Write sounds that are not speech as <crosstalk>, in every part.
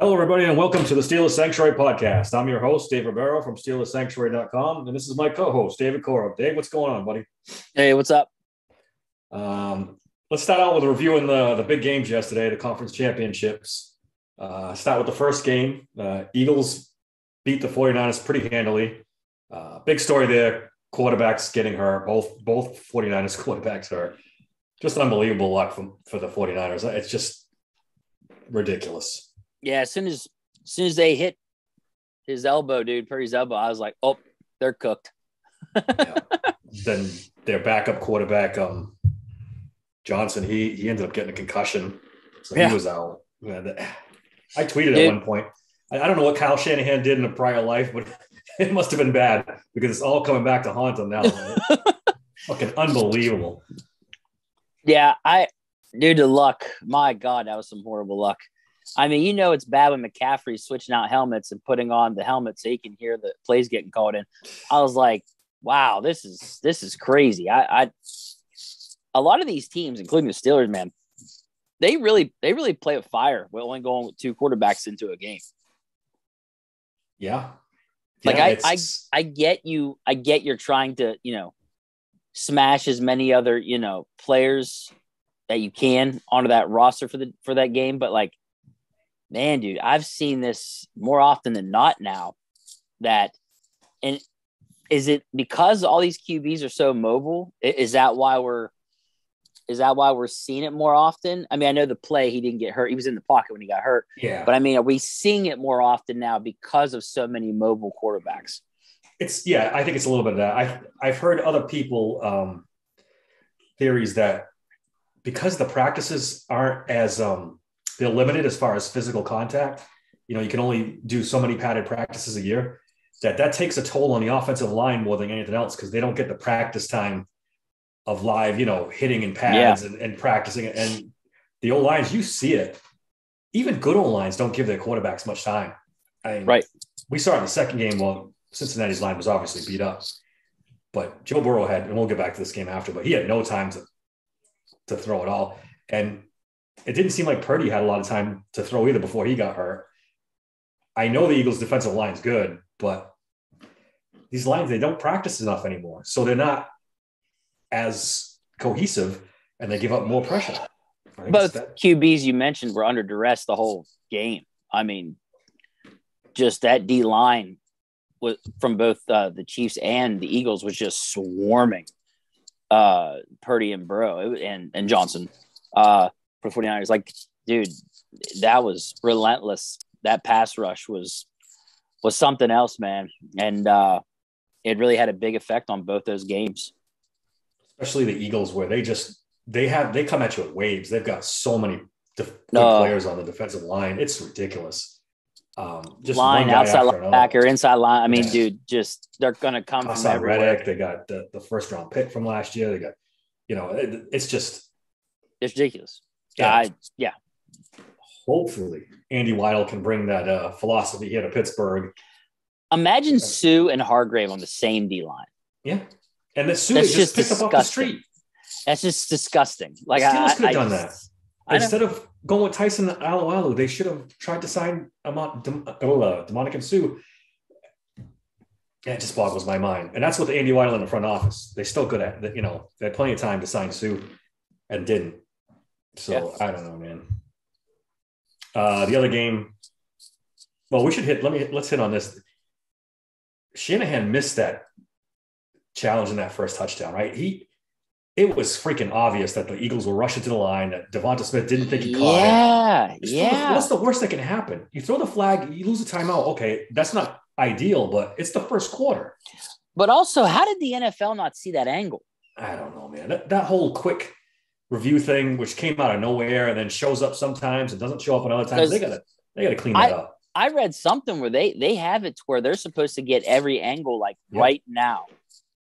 Hello, everybody, and welcome to the Steelers Sanctuary podcast. I'm your host, Dave Ribeiro from SteelersSanctuary.com, and this is my co-host, David Coro. Dave, what's going on, buddy? Hey, what's up? Um, let's start out with reviewing the, the big games yesterday, the conference championships. Uh, start with the first game. Uh, Eagles beat the 49ers pretty handily. Uh, big story there. Quarterbacks getting hurt. Both both 49ers <laughs> quarterbacks hurt. Just unbelievable luck for, for the 49ers. It's just ridiculous. Yeah, as soon as as soon as they hit his elbow, dude, Purdy's elbow, I was like, oh, they're cooked. yeah. Then their backup quarterback, um, Johnson, he he ended up getting a concussion, so yeah. he was out. I tweeted dude. at one point. I, I don't know what Kyle Shanahan did in a prior life, but <laughs> it must have been bad because it's all coming back to haunt him now. <laughs> Fucking unbelievable. Yeah, I, dude, to luck. My God, that was some horrible luck. I mean, you know, it's bad when McCaffrey's switching out helmets and putting on the helmet so he can hear the plays getting called in. I was like, wow, this is this is crazy. I, I a lot of these teams, including the Steelers, man, they really they really play with fire. We're only going with two quarterbacks into a game. Yeah. Like yeah, I, I I get you, I get you're trying to, you know, smash as many other, you know, players that you can onto that roster for the for that game, but like man, dude, I've seen this more often than not now. That and is it because all these QBs are so mobile? Is that why we're is that why we're seeing it more often? I mean, I know the play he didn't get hurt; he was in the pocket when he got hurt. Yeah, but I mean, are we seeing it more often now because of so many mobile quarterbacks? It's yeah, I think it's a little bit of that. I I've heard other people um, theories that because the practices aren't as um, they're limited as far as physical contact. You know, you can only do so many padded practices a year. That that takes a toll on the offensive line more than anything else because they don't get the practice time of live, you know, hitting in pads yeah. and, and practicing. And the old lines, you see it. Even good old lines don't give their quarterbacks much time. I mean, right. We saw in the second game. Well, Cincinnati's line was obviously beat up, but Joe Burrow had, and we'll get back to this game after, but he had no time to to throw it all. And it didn't seem like Purdy had a lot of time to throw either before he got hurt. I know the Eagles' defensive line's good, but these lines they don't practice enough anymore, so they're not as cohesive, and they give up more pressure. Both that- QBs you mentioned were under duress the whole game. I mean, just that D line was from both uh, the Chiefs and the Eagles was just swarming uh, Purdy and Burrow and and Johnson. Uh, for 49ers. Like, dude, that was relentless. That pass rush was was something else, man. And uh it really had a big effect on both those games. Especially the Eagles, where they just they have they come at you at waves. They've got so many def- good uh, players on the defensive line. It's ridiculous. Um, just line outside linebacker, inside line. I mean, yeah. dude, just they're gonna come outside from everywhere. Reddick, they got the, the first round pick from last year. They got, you know, it, it's just it's ridiculous. Yeah. I, yeah. Hopefully, Andy Weidl can bring that uh, philosophy here to Pittsburgh. Imagine Suh and Hargrave on the same D line. Yeah, and the Suh just, just picked up off the street. That's just disgusting. Like the Steelers could have done that instead of going with Tyson Alualu. They should have tried to sign Amon, Dem, uh, Ndamukong Suh. It just boggles my mind, and that's with Andy Weidl in the front office. They still good at you know they had plenty of time to sign Suh and didn't. So yeah. I don't know, man. Uh, the other game, well, we should hit. Let me let's hit on this. Shanahan missed that challenge in that first touchdown, right? He it was freaking obvious that the Eagles were rushing to the line. That Devonta Smith didn't think he caught yeah, it. Yeah, yeah. What's the worst that can happen? You throw the flag, you lose a timeout. Okay, that's not ideal, but it's the first quarter. But also, how did the NFL not see that angle? I don't know, man. That, that whole quick review thing, which came out of nowhere and then shows up sometimes and doesn't show up another times. They gotta they gotta clean that I, up. I read something where they they have it to where they're supposed to get every angle like yep. right now,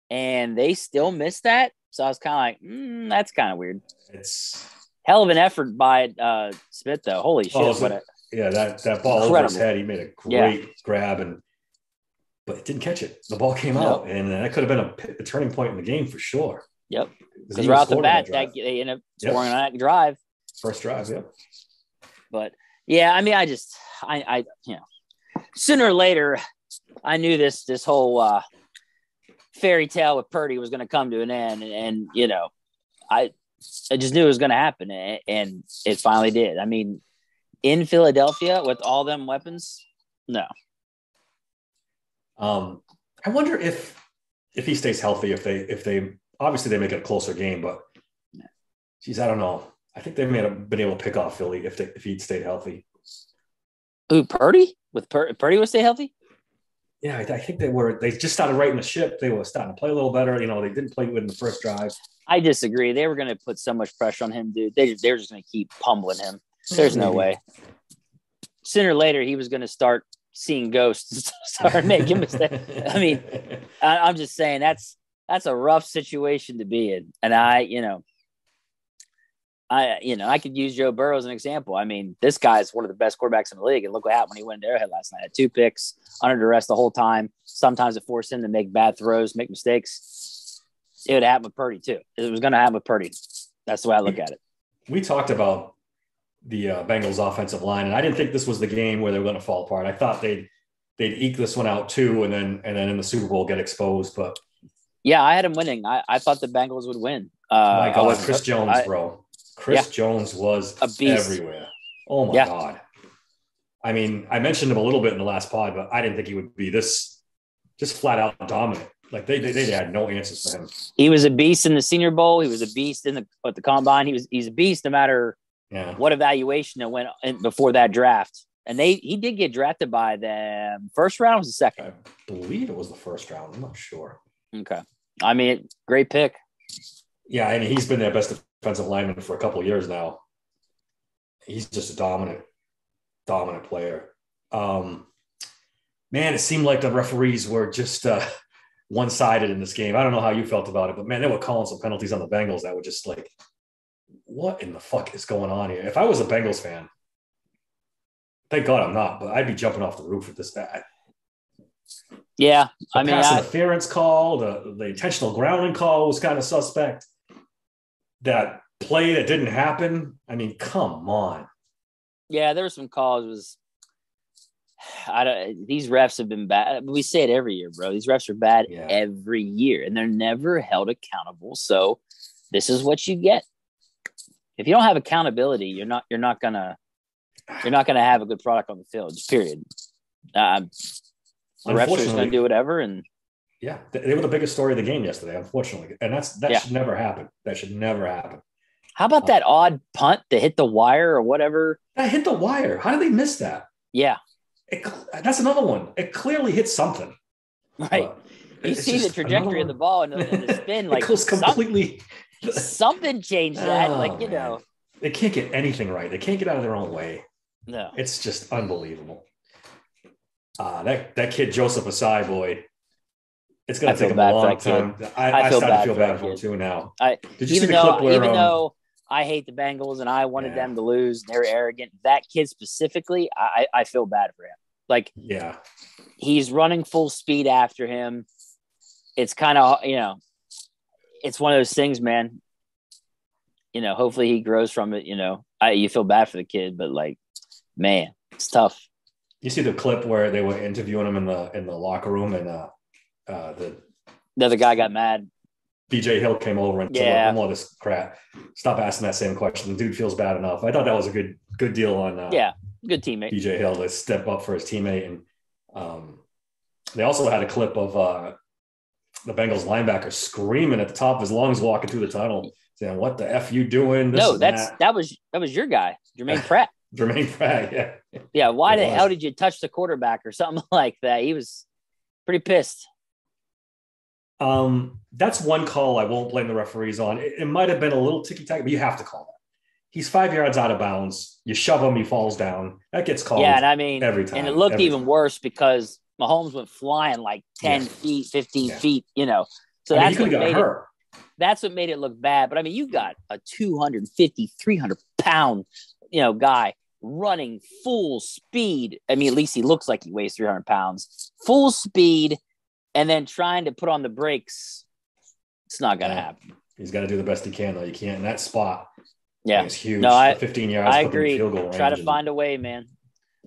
and they still miss that. So I was kind of like, mm, that's kind of weird. It's hell of an effort by uh, Smith though. Holy oh, shit! it, yeah, that that ball incredible. over his head, he made a great yeah. grab and. But it didn't catch it. The ball came out, and that could have been a, a turning point in the game for sure. Yep. Because right off the bat, that, they end up scoring yep. on that drive. First drive, yeah. But yeah, I mean, I just I, I, you know, sooner or later, I knew this this whole uh, fairy tale with Purdy was going to come to an end, and, and, you know, I, I just knew it was going to happen, and, and it finally did. I mean, in Philadelphia with all them weapons, no. Um, I wonder if if he stays healthy, if they if they obviously they make it a closer game, but geez, I don't know. I think they may have been able to pick off Philly if they, if he'd stayed healthy. Ooh, Purdy with Pur- Purdy would stay healthy. Yeah, I, I, think they were. They just started writing the ship. They were starting to play a little better. You know, they didn't play good in the first drive. I disagree. They were going to put so much pressure on him, dude. They they're just going to keep pummeling him. There's no way. Sooner or later, he was going to start seeing ghosts, <laughs> start making mistakes. I mean, I, I'm just saying that's that's a rough situation to be in, and I, you know, I, you know, I could use Joe Burrow as an example. I mean, this guy is one of the best quarterbacks in the league, and look what happened when he went to Arrowhead last night. Had two picks, under duress the whole time. Sometimes it forced him to make bad throws, make mistakes. It would happen with Purdy too. It was going to happen with Purdy. That's the way I look at it. We talked about the uh, Bengals offensive line, and I didn't think this was the game where they were going to fall apart. I thought they'd they'd eke this one out too, and then and then in the Super Bowl get exposed. But yeah, I had him winning. I, I thought the Bengals would win. Uh, my God, Chris Jones, I, bro. Chris yeah. Jones was a beast. everywhere. Oh my yeah. God. I mean, I mentioned him a little bit in the last pod, but I didn't think he would be this just flat out dominant. Like they, they, they had no answers for him. He was a beast in the Senior Bowl. He was a beast in the at the combine. He was he's a beast no matter yeah. what evaluation that went in before that draft. And they he did get drafted by them first round was the second. I believe it was the first round. I'm not sure. Okay. I mean, great pick. Yeah, and he's been their best defensive lineman for a couple years now. He's just a dominant, dominant player. Um, man, it seemed like the referees were just uh, <laughs> one sided in this game. I don't know how you felt about it, but man, they were calling some penalties on the Bengals that were just like, what in the fuck is going on here? If I was a Bengals fan, thank God I'm not, but I'd be jumping off the roof at this. I, yeah, I mean, pass I, interference call, the the intentional grounding call was kind of suspect that play that didn't happen. I mean, come on. Yeah, there were some calls. Was I don't. These refs have been bad. We say it every year, bro. These refs are bad yeah. every year, and they're never held accountable. So this is what you get. If you don't have accountability, you're not. You're not gonna. You're not gonna have a good product on the field. Period. Um, the refs are just gonna do whatever, and yeah, they were the biggest story of the game yesterday, unfortunately, and that's that yeah. should never happen. That should never happen. How about that odd punt that hit the wire or whatever? That hit the wire. How did they miss that? Yeah, it, that's another one. It clearly hit something. Right. Uh, you see the trajectory of the ball and the, the <laughs> spin, like it goes completely. Something, <laughs> something changed that, oh, like you man. know. They can't get anything right. They can't get out of their own way. No, it's just unbelievable. Uh, that that kid Joseph Ossai boy, it's going to take him a long time. I, I, I feel bad to feel bad for him too now. I, Did you even see the though, clip where, even um, though I hate the Bengals and I wanted yeah. them to lose, they're arrogant. That kid specifically, I, I feel bad for him. Like, yeah, he's running full speed after him. It's kind of you know, it's one of those things, man. You know, hopefully he grows from it. You know, I you feel bad for the kid, but like, man, it's tough. You see the clip where they were interviewing him in the in the locker room and uh uh, the the other guy got mad. BJ Hill came over and yeah. said, "All this crap. Stop asking that same question. The dude feels bad enough." I thought that was a good good deal on. Uh, yeah, good teammate. BJ Hill to step up for his teammate, and um, they also had a clip of uh, the Bengals linebacker screaming at the top of his lungs walking through the tunnel, saying, "What the f you doing?" This no, that's that. that. was that was your guy, Germaine <laughs> Pratt. Germaine Pratt, yeah. Yeah, why it the was. hell did you touch the quarterback or something <laughs> like that? He was pretty pissed. Um, that's one call I won't blame the referees on. It, it might have been a little ticky tacky, but you have to call that. He's five yards out of bounds. You shove him, he falls down. That gets called. Yeah, and I mean, every time. And it looked even time. worse because Mahomes went flying like 10 yeah. feet, 15 yeah. feet, you know. So I that's mean, what made hurt. It, that's what made it look bad. But I mean, you got a 250, 300 pound, you know, guy running full speed. I mean, at least he looks like he weighs 300 pounds, full speed and then trying to put on the brakes, it's not going to yeah. happen. He's got to do the best he can, though. You can't in that spot. Yeah, it's huge. No, I 15 yards. I agree. Try to find a way, man.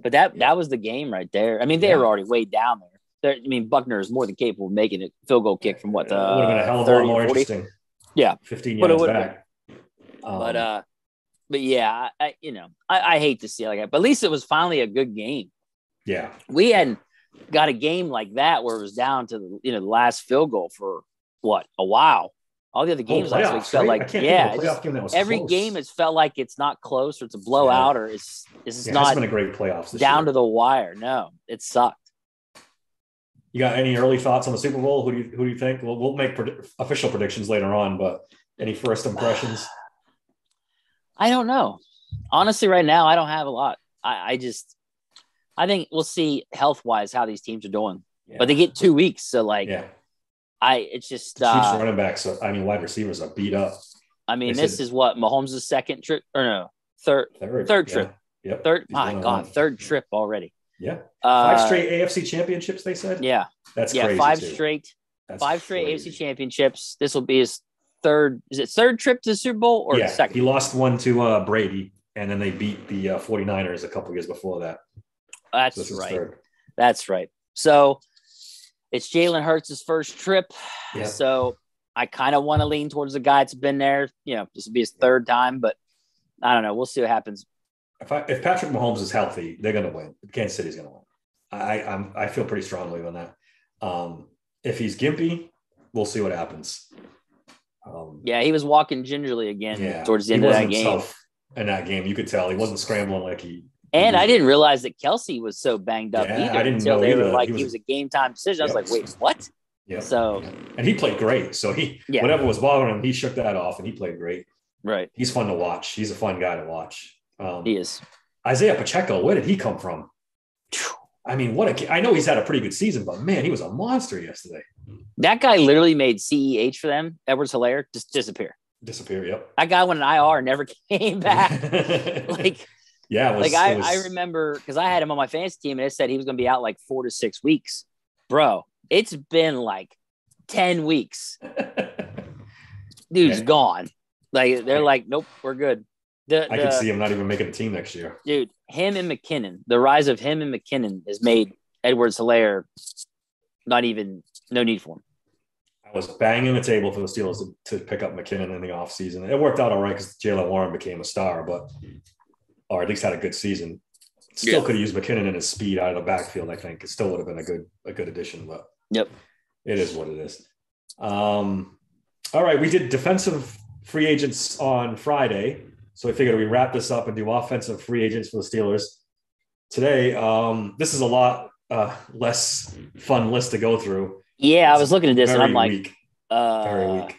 But that that was the game right there. I mean, they yeah. were already way down there. They're, I mean, Butker is more than capable of making a field goal kick from what the would have been a hell of a lot more interesting. Yeah, fifteen yards but back. Um, but uh, but yeah, I, you know, I, I hate to see it like that, but at least it was finally a good game. Yeah, we hadn't got a game like that where it was down to the you know the last field goal for what a while. All the other oh, games oh, last week felt right? like yeah, just, every close. game has felt like it's not close or it's a blowout yeah. or it's it's yeah, not been a great playoffs down year. to the wire. No, it sucked. You got any early thoughts on the Super Bowl? Who do you who do you think? Well, we'll make pred- official predictions later on, but any first impressions? I don't know. Honestly, right now, I don't have a lot. I, I just, I think we'll see health wise how these teams are doing. Yeah. But they get two weeks, so like, yeah. I it's just the Chiefs uh, running backs. So, I mean, wide receivers are beat up. I mean, they this said, is what Mahomes' second trip or no third third, third trip. Yeah. Yep. Third. My God, third trip already. Yeah. Five uh, straight AFC championships. They said. Yeah. That's yeah. Five too. straight. That's five straight crazy. AFC championships. This will be his third. Is it third trip to the Super Bowl or yeah, second? He lost one to uh, Brady, and then they beat the uh, 49ers a couple years before that. That's so right. That's right. So it's Jalen Hurts' first trip. Yeah. So I kind of want to lean towards the guy that's been there. You know, this will be his third time, but I don't know. We'll see what happens. If, I, if Patrick Mahomes is healthy, they're going to win. Kansas City's going to win. I I'm, I feel pretty strongly on that. Um, if he's gimpy, we'll see what happens. Um, yeah, he was walking gingerly again yeah, towards the end of that game. In that game, you could tell he wasn't scrambling like he and I didn't realize that Kelce was so banged up yeah, either I didn't until they either. were like, he was, he was, a game time decision. I was like, wait, what? Yeah. So, and he played great. So he, yeah. whatever was bothering him, he shook that off and he played great. Right. He's fun to watch. He's a fun guy to watch. Um, he is. Isaiah Pacheco, where did he come from? I mean, what a, I know he's had a pretty good season, but man, he was a monster yesterday. That guy literally made CEH for them, Edwards Helaire, just disappear. Disappear, yep. That guy went an IR, and never <laughs> came back. <laughs> like, yeah, was, like I, was... I remember because I had him on my fantasy team and it said he was going to be out like four to six weeks. Bro, it's been like 10 weeks. <laughs> Dude's okay. gone. Like they're like, nope, we're good. The, I can see him not even making a team next year. Dude, him and McKinnon, the rise of him and McKinnon has made Edwards Helaire not even no need for him. I was banging the table for the Steelers to, to pick up McKinnon in the offseason. It worked out all right because Jaylen Warren became a star, but or at least had a good season. Still yeah. could have used McKinnon and his speed out of the backfield. I think it still would have been a good a good addition, but yep, it is what it is. Um, all right, we did defensive free agents on Friday, so we figured we wrap this up and do offensive free agents for the Steelers today. Um, this is a lot uh, less fun list to go through. Yeah, it's I was looking at this and I'm like, weak. Uh, very weak.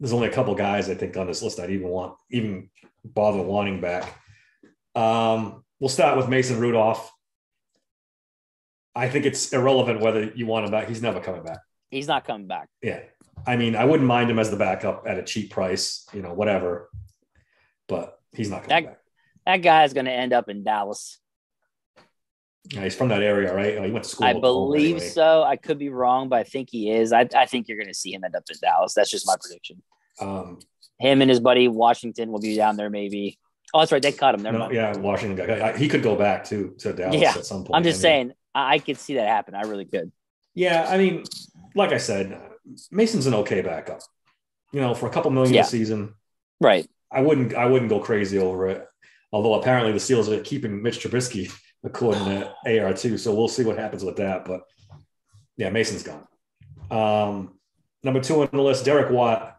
There's only a couple guys I think on this list I'd even want even bother wanting back. Um, we'll start with Mason Rudolph. I think it's irrelevant whether you want him back. He's never coming back. He's not coming back. Yeah. I mean, I wouldn't mind him as the backup at a cheap price, you know, whatever. But he's not coming that, back. That guy is going to end up in Dallas. Yeah, he's from that area, right? he went to school. I believe anyway. so. I could be wrong, but I think he is. I, I think you're going to see him end up in Dallas. That's just my prediction. Um, him and his buddy Washington will be down there, maybe. Oh, that's right. They cut him. Never no, mind. Yeah, Washington guy. He could go back to to Dallas yeah. at some point. I'm just I mean, saying, I could see that happen. I really could. Yeah, I mean, like I said, Mason's an okay backup. You know, for a couple million yeah. a season, right? I wouldn't. I wouldn't go crazy over it. Although apparently the Seals are keeping Mitch Trubisky according to AR two, so we'll see what happens with that. But yeah, Mason's gone. Um, number two on the list, Derek Watt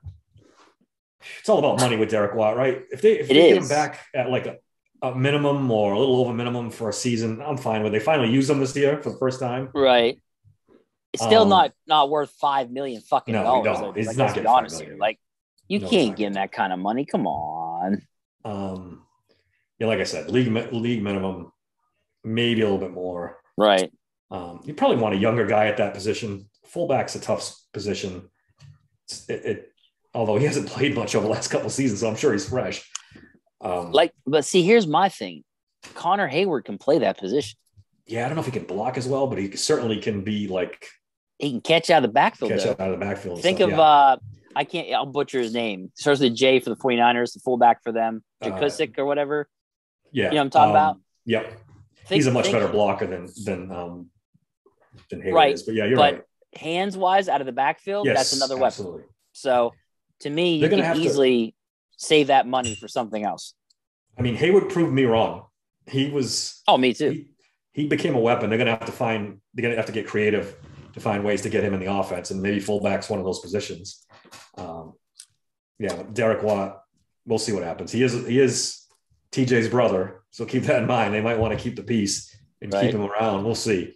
it's all about money with Derek Watt, right? If they if they get him back at like a, a minimum or a little over minimum for a season, I'm fine with. They finally used him this year for the first time, right? It's still um, not not worth five million fucking no, dollars. No, it's like, not getting honest here. Like you no, can't give him that kind of money. Come on. Um, yeah, like I said, league league minimum, maybe a little bit more. Right. Um, you probably want a younger guy at that position. Fullback's a tough position. It, it, although he hasn't <laughs> played much over the last couple seasons, so I'm sure he's fresh. Um, like, but see, here's my thing: Connor Heyward can play that position. Yeah, I don't know if he can block as well, but he certainly can be like he can catch out of the backfield. Catch though. out of the backfield. Think stuff, of yeah. uh I can't I'll butcher his name. Starts with J for the 49ers, the fullback for them, Jakusik uh, or whatever. Yeah. You know what I'm talking um, about? Yep. Think, he's a much think, better blocker than than um than Heyward right. is. But yeah, you're right. but right. Hands wise, out of the backfield, yes, that's another absolutely. weapon. So to me, They're you can easily to... save that money for something else. I mean, Heyward proved me wrong. He was. Oh, me too. He, he became a weapon. They're going to have to find. They're going to have to get creative to find ways to get him in the offense, and maybe fullback's one of those positions. Um, yeah, Derek Watt. We'll see what happens. He is he is TJ's brother, so keep that in mind. They might want to keep the peace and right. keep him around. We'll see.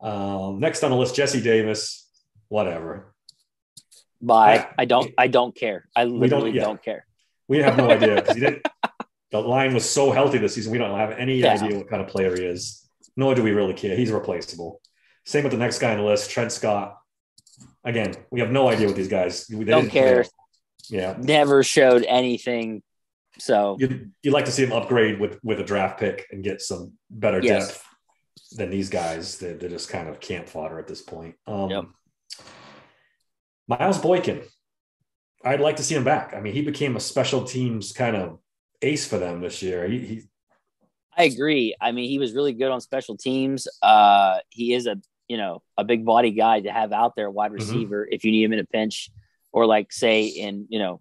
Um, next on the list, Jesse Davis. Whatever. Bye. I, I don't. I don't care. I literally don't, yeah. don't care. We have no idea because he didn't. <laughs> The line was so healthy this season. We don't have any yeah. idea what kind of player he is. Nor do we really care. He's replaceable. Same with the next guy on the list, Trent Scott. Again, we have no idea what these guys. They don't care. Play. Yeah. Never showed anything. So you'd, you'd like to see him upgrade with with a draft pick and get some better yes. depth than these guys. They're, they're, just kind of camp fodder at this point. Um, yep. Miles Boykin. I'd like to see him back. I mean, he became a special teams kind of ace for them this year. He, he I agree. I mean, he was really good on special teams. Uh, he is a you know a big body guy to have out there, wide mm-hmm. receiver, mm-hmm. if you need him in a pinch, or like say in you know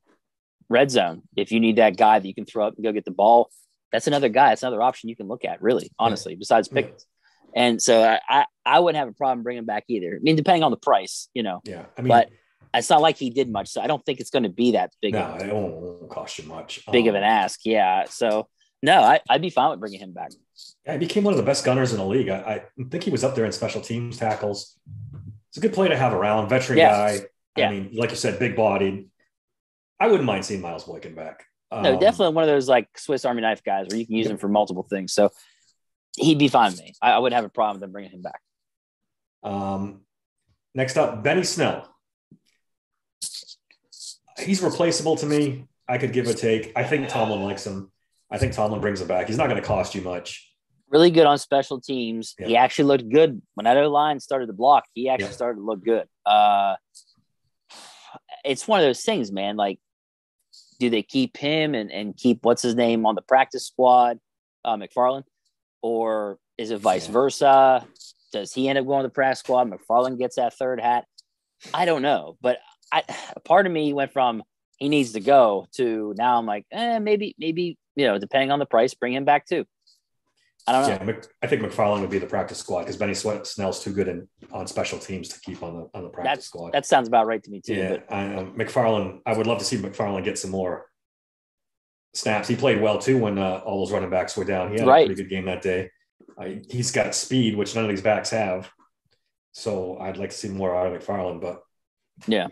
red zone, if you need that guy that you can throw up and go get the ball. That's another guy. That's another option you can look at, really, honestly, yeah. besides Pickens. Yeah. And so I, I wouldn't have a problem bringing him back either. I mean, depending on the price, you know. Yeah. I mean, but it's not like he did much. So I don't think it's going to be that big. No, of, it won't cost you much. Big um, of an um, ask. Yeah. So no, I, would be fine with bringing him back. Yeah, he became one of the best gunners in the league. I, I, think he was up there in special teams tackles. It's a good play to have around. Veteran yeah. guy. Yeah. I mean, like you said, big bodied. I wouldn't mind seeing Miles Boykin back. Um, no, definitely one of those like Swiss Army knife guys where you can use him for multiple things. So he'd be fine with me. I, I wouldn't have a problem with them bringing him back. Um, next up, Benny Snell. He's replaceable to me. I could give a take. I think Tomlin likes him. I think Tomlin brings him back. He's not going to cost you much. Really good on special teams. Yeah. He actually looked good when that line started to block. He actually yeah. started to look good. Uh, it's one of those things, man. Like, do they keep him and, and keep what's his name on the practice squad, uh, McFarland, or is it vice yeah. versa? Does he end up going to the practice squad? McFarland gets that third hat. I don't know, but I, part of me went from he needs to go to now I'm like, eh, maybe, maybe you know, depending on the price, bring him back too. I don't know. Yeah, I think McFarland would be the practice squad because Benny Snell's too good in on special teams to keep on the on the practice That's, squad. That sounds about right to me too. Yeah, but. I, um, McFarland. I would love to see McFarland get some more snaps. He played well too when uh, all those running backs were down. He had right. a pretty good game that day. he's got speed, which none of these backs have. So I'd like to see more out of McFarland, but yeah,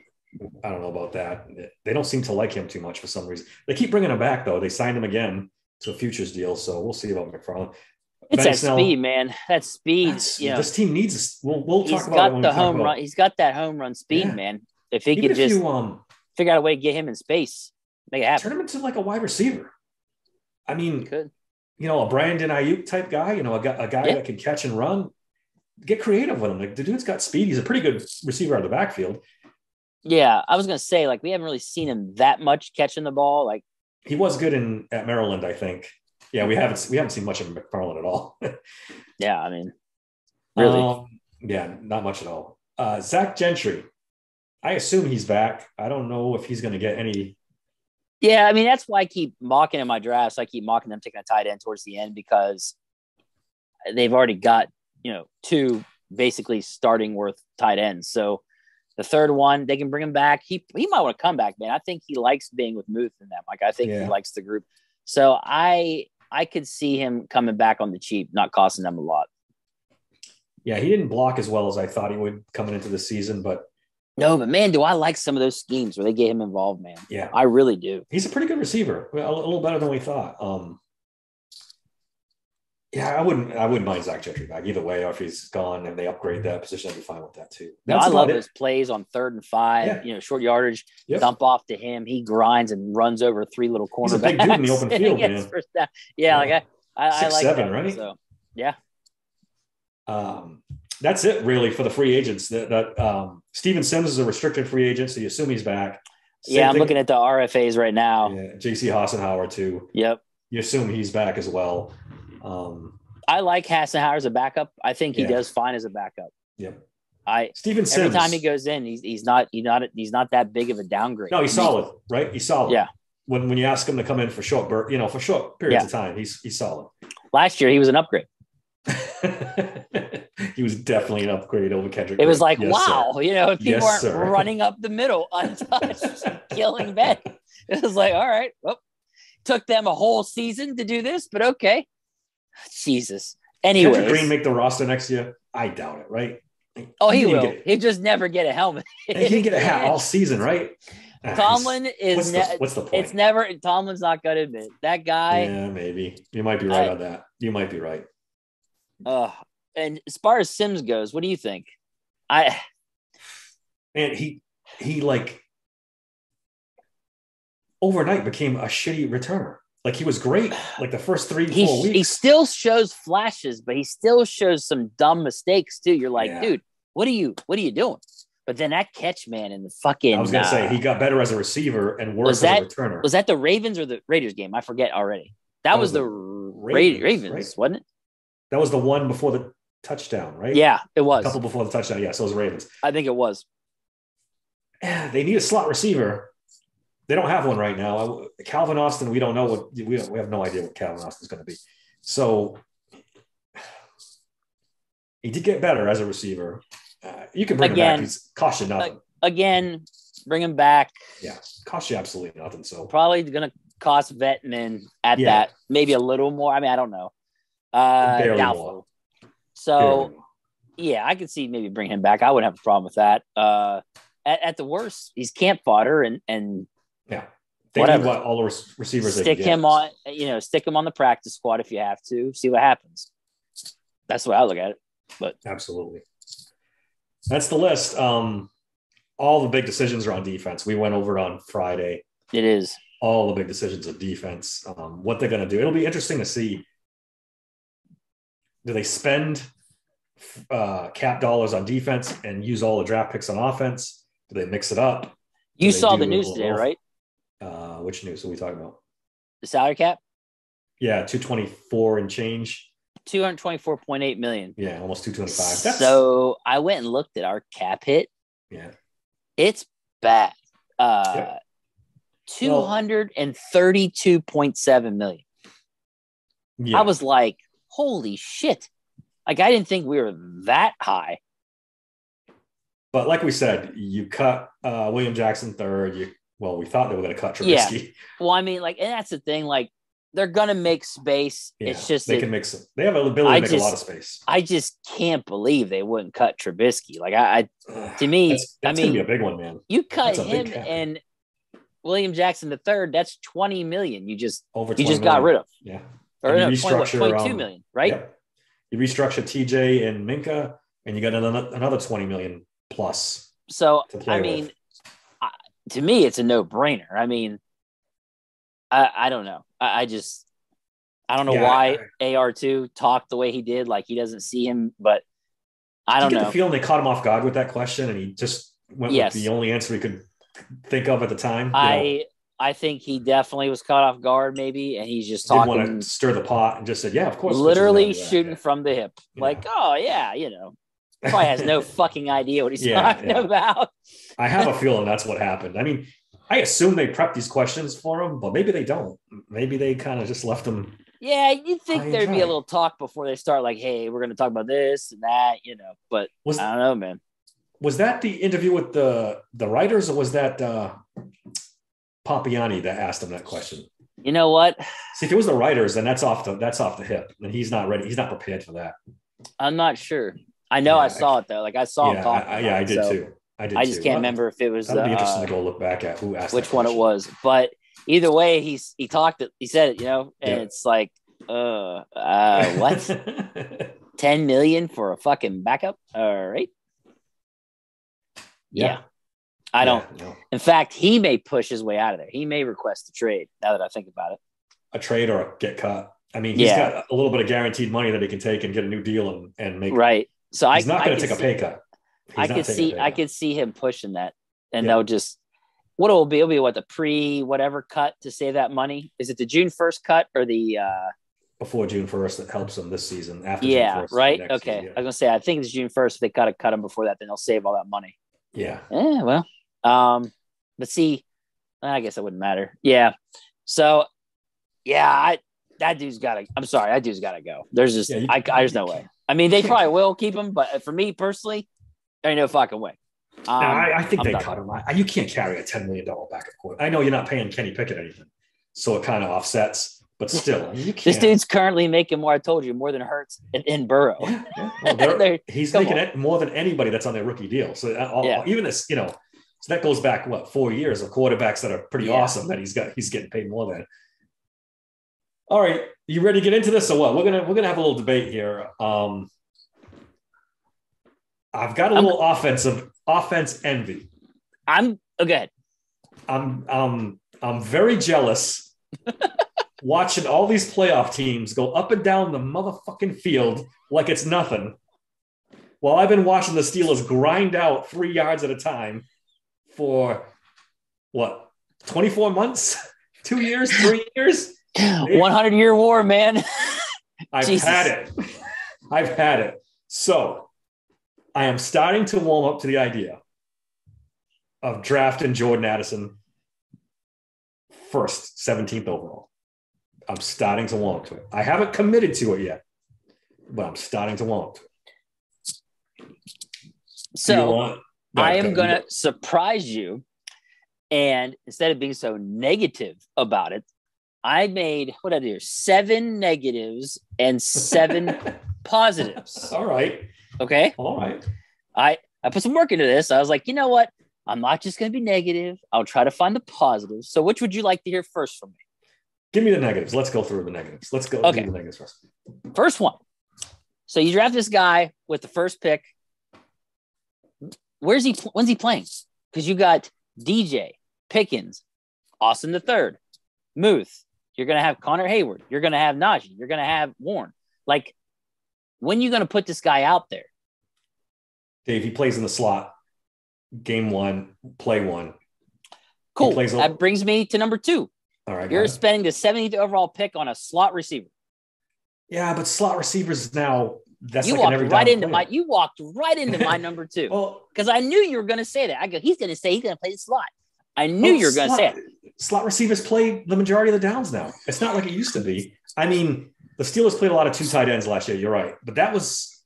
I don't know about that. They don't seem to like him too much for some reason. They keep bringing him back though. They signed him again to a futures deal, so we'll see about McFarland. It's that speed, man. That speed. You know, this team needs. We'll, we'll talk about. Got the home run. He's got that home run speed, yeah. man. If he Even could just you, um, figure out a way to get him in space, make it happen. Turn him into like a wide receiver. I mean, could you know a Brandon Aiyuk type guy? You know, a guy, a guy yeah. that can catch and run. Get creative with him. Like the dude's got speed. He's a pretty good receiver out of the backfield. Yeah, I was gonna say like we haven't really seen him that much catching the ball. Like he was good in at Maryland, I think. Yeah, we haven't we haven't seen much of McFarland at all. <laughs> yeah, I mean, really, um, yeah, not much at all. Uh, Zach Gentry, I assume he's back. I don't know if he's going to get any. Yeah, I mean that's why I keep mocking in my drafts. I keep mocking them taking a tight end towards the end because they've already got you know two basically starting worth tight ends. So the third one, they can bring him back. He he might want to come back, man. I think he likes being with Muth and them. Like I think yeah. he likes the group. So I I could see him coming back on the cheap, not costing them a lot. Yeah, he didn't block as well as I thought he would coming into the season, but no, but man, do I like some of those schemes where they get him involved, man. Yeah. I really do. He's a pretty good receiver. A little better than we thought. Um, yeah, I wouldn't. I wouldn't mind Zach Gentry back either way. Or if he's gone and they upgrade that position, I'd be fine with that too. no, I love it. his plays on third and five. Yeah. You know, short yardage, yep. dump off to him. He grinds and runs over three little cornerbacks. He's a big dude in the open <laughs> field, man. Yeah, yeah, like I, I, Six, I like seven, that. right? So, yeah. Um, that's it really for the free agents. That, that um, Steven Sims is a restricted free agent, so you assume he's back. Same yeah, I'm thing. looking at the RFAs right now. Yeah, JC Hassenauer too. Yep. You assume he's back as well. Um, I like Hassenauer as a backup. I think he yeah. does fine as a backup. Yep. I Steven Sims. Every time he goes in, he's he's not he's not he's not that big of a downgrade. No, he's solid, right? He's solid. Yeah. When when you ask him to come in for short, you know, for short periods yeah. of time, he's he's solid. Last year, he was an upgrade. <laughs> he was definitely an upgrade over Kendrick. It was like, yes, wow, sir. you know, people yes, aren't sir. running up the middle untouched, <laughs> killing Ben. It was like, all right, well, took them a whole season to do this, but okay. Jesus. Anyway, Green make the roster next year? I doubt it, right? Oh, he, he will. Get, he just never get a helmet. he didn't get a hat <laughs> all season, right? Tomlin is what's, the, what's the point? It's never Tomlin's not going to admit that guy. Yeah, maybe you might be right I, on that. You might be right. Uh, and as far as Sims goes, what do you think? I <sighs> man, he he like overnight became a shitty returner. Like he was great, like the first three, he, four weeks. He still shows flashes, but he still shows some dumb mistakes too. You're like, yeah. dude, what are you, what are you doing? But then that catch, man, in the fucking. I was gonna uh, say he got better as a receiver and worse that, as a returner. Was that the Ravens or the Raiders game? I forget already. That, that was, was, the Ravens, Ravens right? wasn't it? That was the one before the touchdown, right? Yeah, it was. A couple before the touchdown. Yeah, so it was Ravens. I think it was. <sighs> They need a slot receiver. They don't have one right now. Calvin Austin, we don't know what we, we have no idea what Calvin Austin is going to be. So he did get better as a receiver. Uh, you can bring again, him back. He's cost you nothing. Again, bring him back. Yeah, cost you absolutely nothing. So probably going to cost Vetman at yeah. that, maybe a little more. I mean, I don't know. Uh, doubtful. More. So, Barely. yeah, I could see maybe bring him back. I wouldn't have a problem with that. Uh, at, at the worst, he's camp fodder, and and yeah, they whatever. What all the receivers stick him on. You know, stick him on the practice squad if you have to. See what happens. That's the way I look at it. But absolutely, that's the list. Um, all the big decisions are on defense. We went over it on Friday. It is all the big decisions of defense. Um, what they're going to do. It'll be interesting to see do they spend uh, cap dollars on defense and use all the draft picks on offense? Do they mix it up? you saw the news today, right? Uh, which news are we talking about? The salary cap? Yeah, 224 and change. 224.8 million. Yeah, almost 225. That's... So I went and looked at our cap hit. Yeah. It's bad. Uh yep. 232.7 million. Yeah. I was like, holy shit. Like I didn't think we were that high. But like we said, you cut uh, William Jackson third. You well, we thought they were going to cut Trubisky. Yeah. <laughs> Well, I mean, like, and that's the thing. Like, they're going to make space. Yeah, it's just they can make some. They have an ability I to make just, a lot of space. I just can't believe they wouldn't cut Trubisky. Like, I, I to me, that's, that's I mean, be a big one, man. You cut him and William Jackson the third. That's twenty million. You just over. You just million. got rid of. Yeah or no, 20, 22 um, million, right? Yep. You restructure TJ and Minkah, and you got another 20 million plus. So, I mean, I, to me, it's a no brainer. I mean, I, I don't know. I, I just, I don't know yeah, why AR2 talked the way he did. Like he doesn't see him, but I don't you know. the feeling they caught him off guard with that question and he just went yes. with the only answer he could think of at the time. I, know? I think he definitely was caught off guard, maybe, and he's just talking. want to stir the pot and just said, "Yeah, of course." Literally shooting from the hip, yeah. like, "Oh yeah, you know." Probably has no <laughs> fucking idea what he's yeah, talking yeah. about. I have a <laughs> feeling that's what happened. I mean, I assume they prepped these questions for him, but maybe they don't. Maybe they kind of just left them. Yeah, you'd think there'd be a little talk before they start, like, "Hey, we're going to talk about this and that," you know. But was, I don't know, man. Was that the interview with the the writers, or was that uh, Pompeani that asked him that question. You know what? See, if it was the writers, then that's off the that's off the hip, and he's not ready. He's not prepared for that. I'm not sure. I know yeah, I saw I, it though. Like I saw yeah, him talking. I, yeah, I did so too. I did. I just too. can't remember if it was. That'd uh, be interesting to go look back at who asked which one it was. But either way, he's he talked it. He said it. You know, and yeah. it's like, uh, uh, what? <laughs> Ten million for a fucking backup? All right. yeah. I don't. No. In fact, he may push his way out of there. He may request a trade. Now that I think about it, a trade or a get cut. I mean, he's yeah. got a little bit of guaranteed money that he can take and get a new deal and, and make. Right. So he's I, not going to take a pay cut. He's I could see. I could see him pushing that, and yeah. they'll just. What it will be? It'll be what the pre whatever cut to save that money. Is it the June first cut or the? uh before June first that helps them this season. After yeah, right. Okay, year, yeah. I was gonna say I think it's June first. If they gotta cut them before that, then they'll save all that money. Yeah. Yeah. Well, um, but see, I guess it wouldn't matter. Yeah. So, yeah, I that dude's got to. I'm sorry, that dude's got to go. There's just, yeah, you, I, I, there's no way. I mean, they probably <laughs> will keep him, but for me personally, there ain't no fucking way. Um, no, I, I, think I'm they cut him. I, you can't carry a ten million dollar backup court. I know you're not paying Kenny Pickett anything, so it kind of offsets. But <laughs> still, I mean, this dude's currently making more. I told you more than Hurts in, in Burrow. Yeah, yeah. Well, <laughs> he's making it more than anybody that's on their rookie deal. So uh, yeah. even this, you know, so that goes back what four years of quarterbacks that are pretty awesome that he's got. He's getting paid more than. All right, you ready to get into this or what? We're gonna we're gonna have a little debate here. Um, I've got a little I'm, offensive offense envy. I'm okay. I'm um I'm very jealous <laughs> watching all these playoff teams go up and down the motherfucking field like it's nothing. While I've been watching the Steelers grind out three yards at a time for what 24 months, <laughs> two years, three years. 100 year war, man. <laughs> I've Jesus. had it. I've had it. So I am starting to warm up to the idea of drafting Jordan Addison first, 17th overall. I'm starting to warm up to it. I haven't committed to it yet, but I'm starting to warm up to it. So I am going to surprise you. And instead of being so negative about it, I made what I do seven negatives and seven <laughs> positives. All right. Okay. All right. I I put some work into this. I was like, you know what? I'm not just going to be negative. I'll try to find the positives. So, which would you like to hear first from me? Give me the negatives. Let's go through the negatives. Let's go okay. the negatives first. First one. So you draft this guy with the first pick. Where's he? When's he playing? Because you got DJ Pickens, Austin the third, Muth, you're going to have Connor Heyward. You're going to have Najee. You're going to have Warren. Like, when are you going to put this guy out there? Dave, he plays in the slot. Game one, play one. Cool. That brings me to number two. All right. You're spending the 70th overall pick on a slot receiver. Yeah, but slot receivers now. That's you like walked right into my. You walked right into my <laughs> number two. well, because I knew you were going to say that. I go. He's going to say he's going to play the slot. I knew well, you were going to say it slot receivers play the majority of the downs now. It's not like it used to be. I mean, the Steelers played a lot of two tight ends last year. You're right, but that was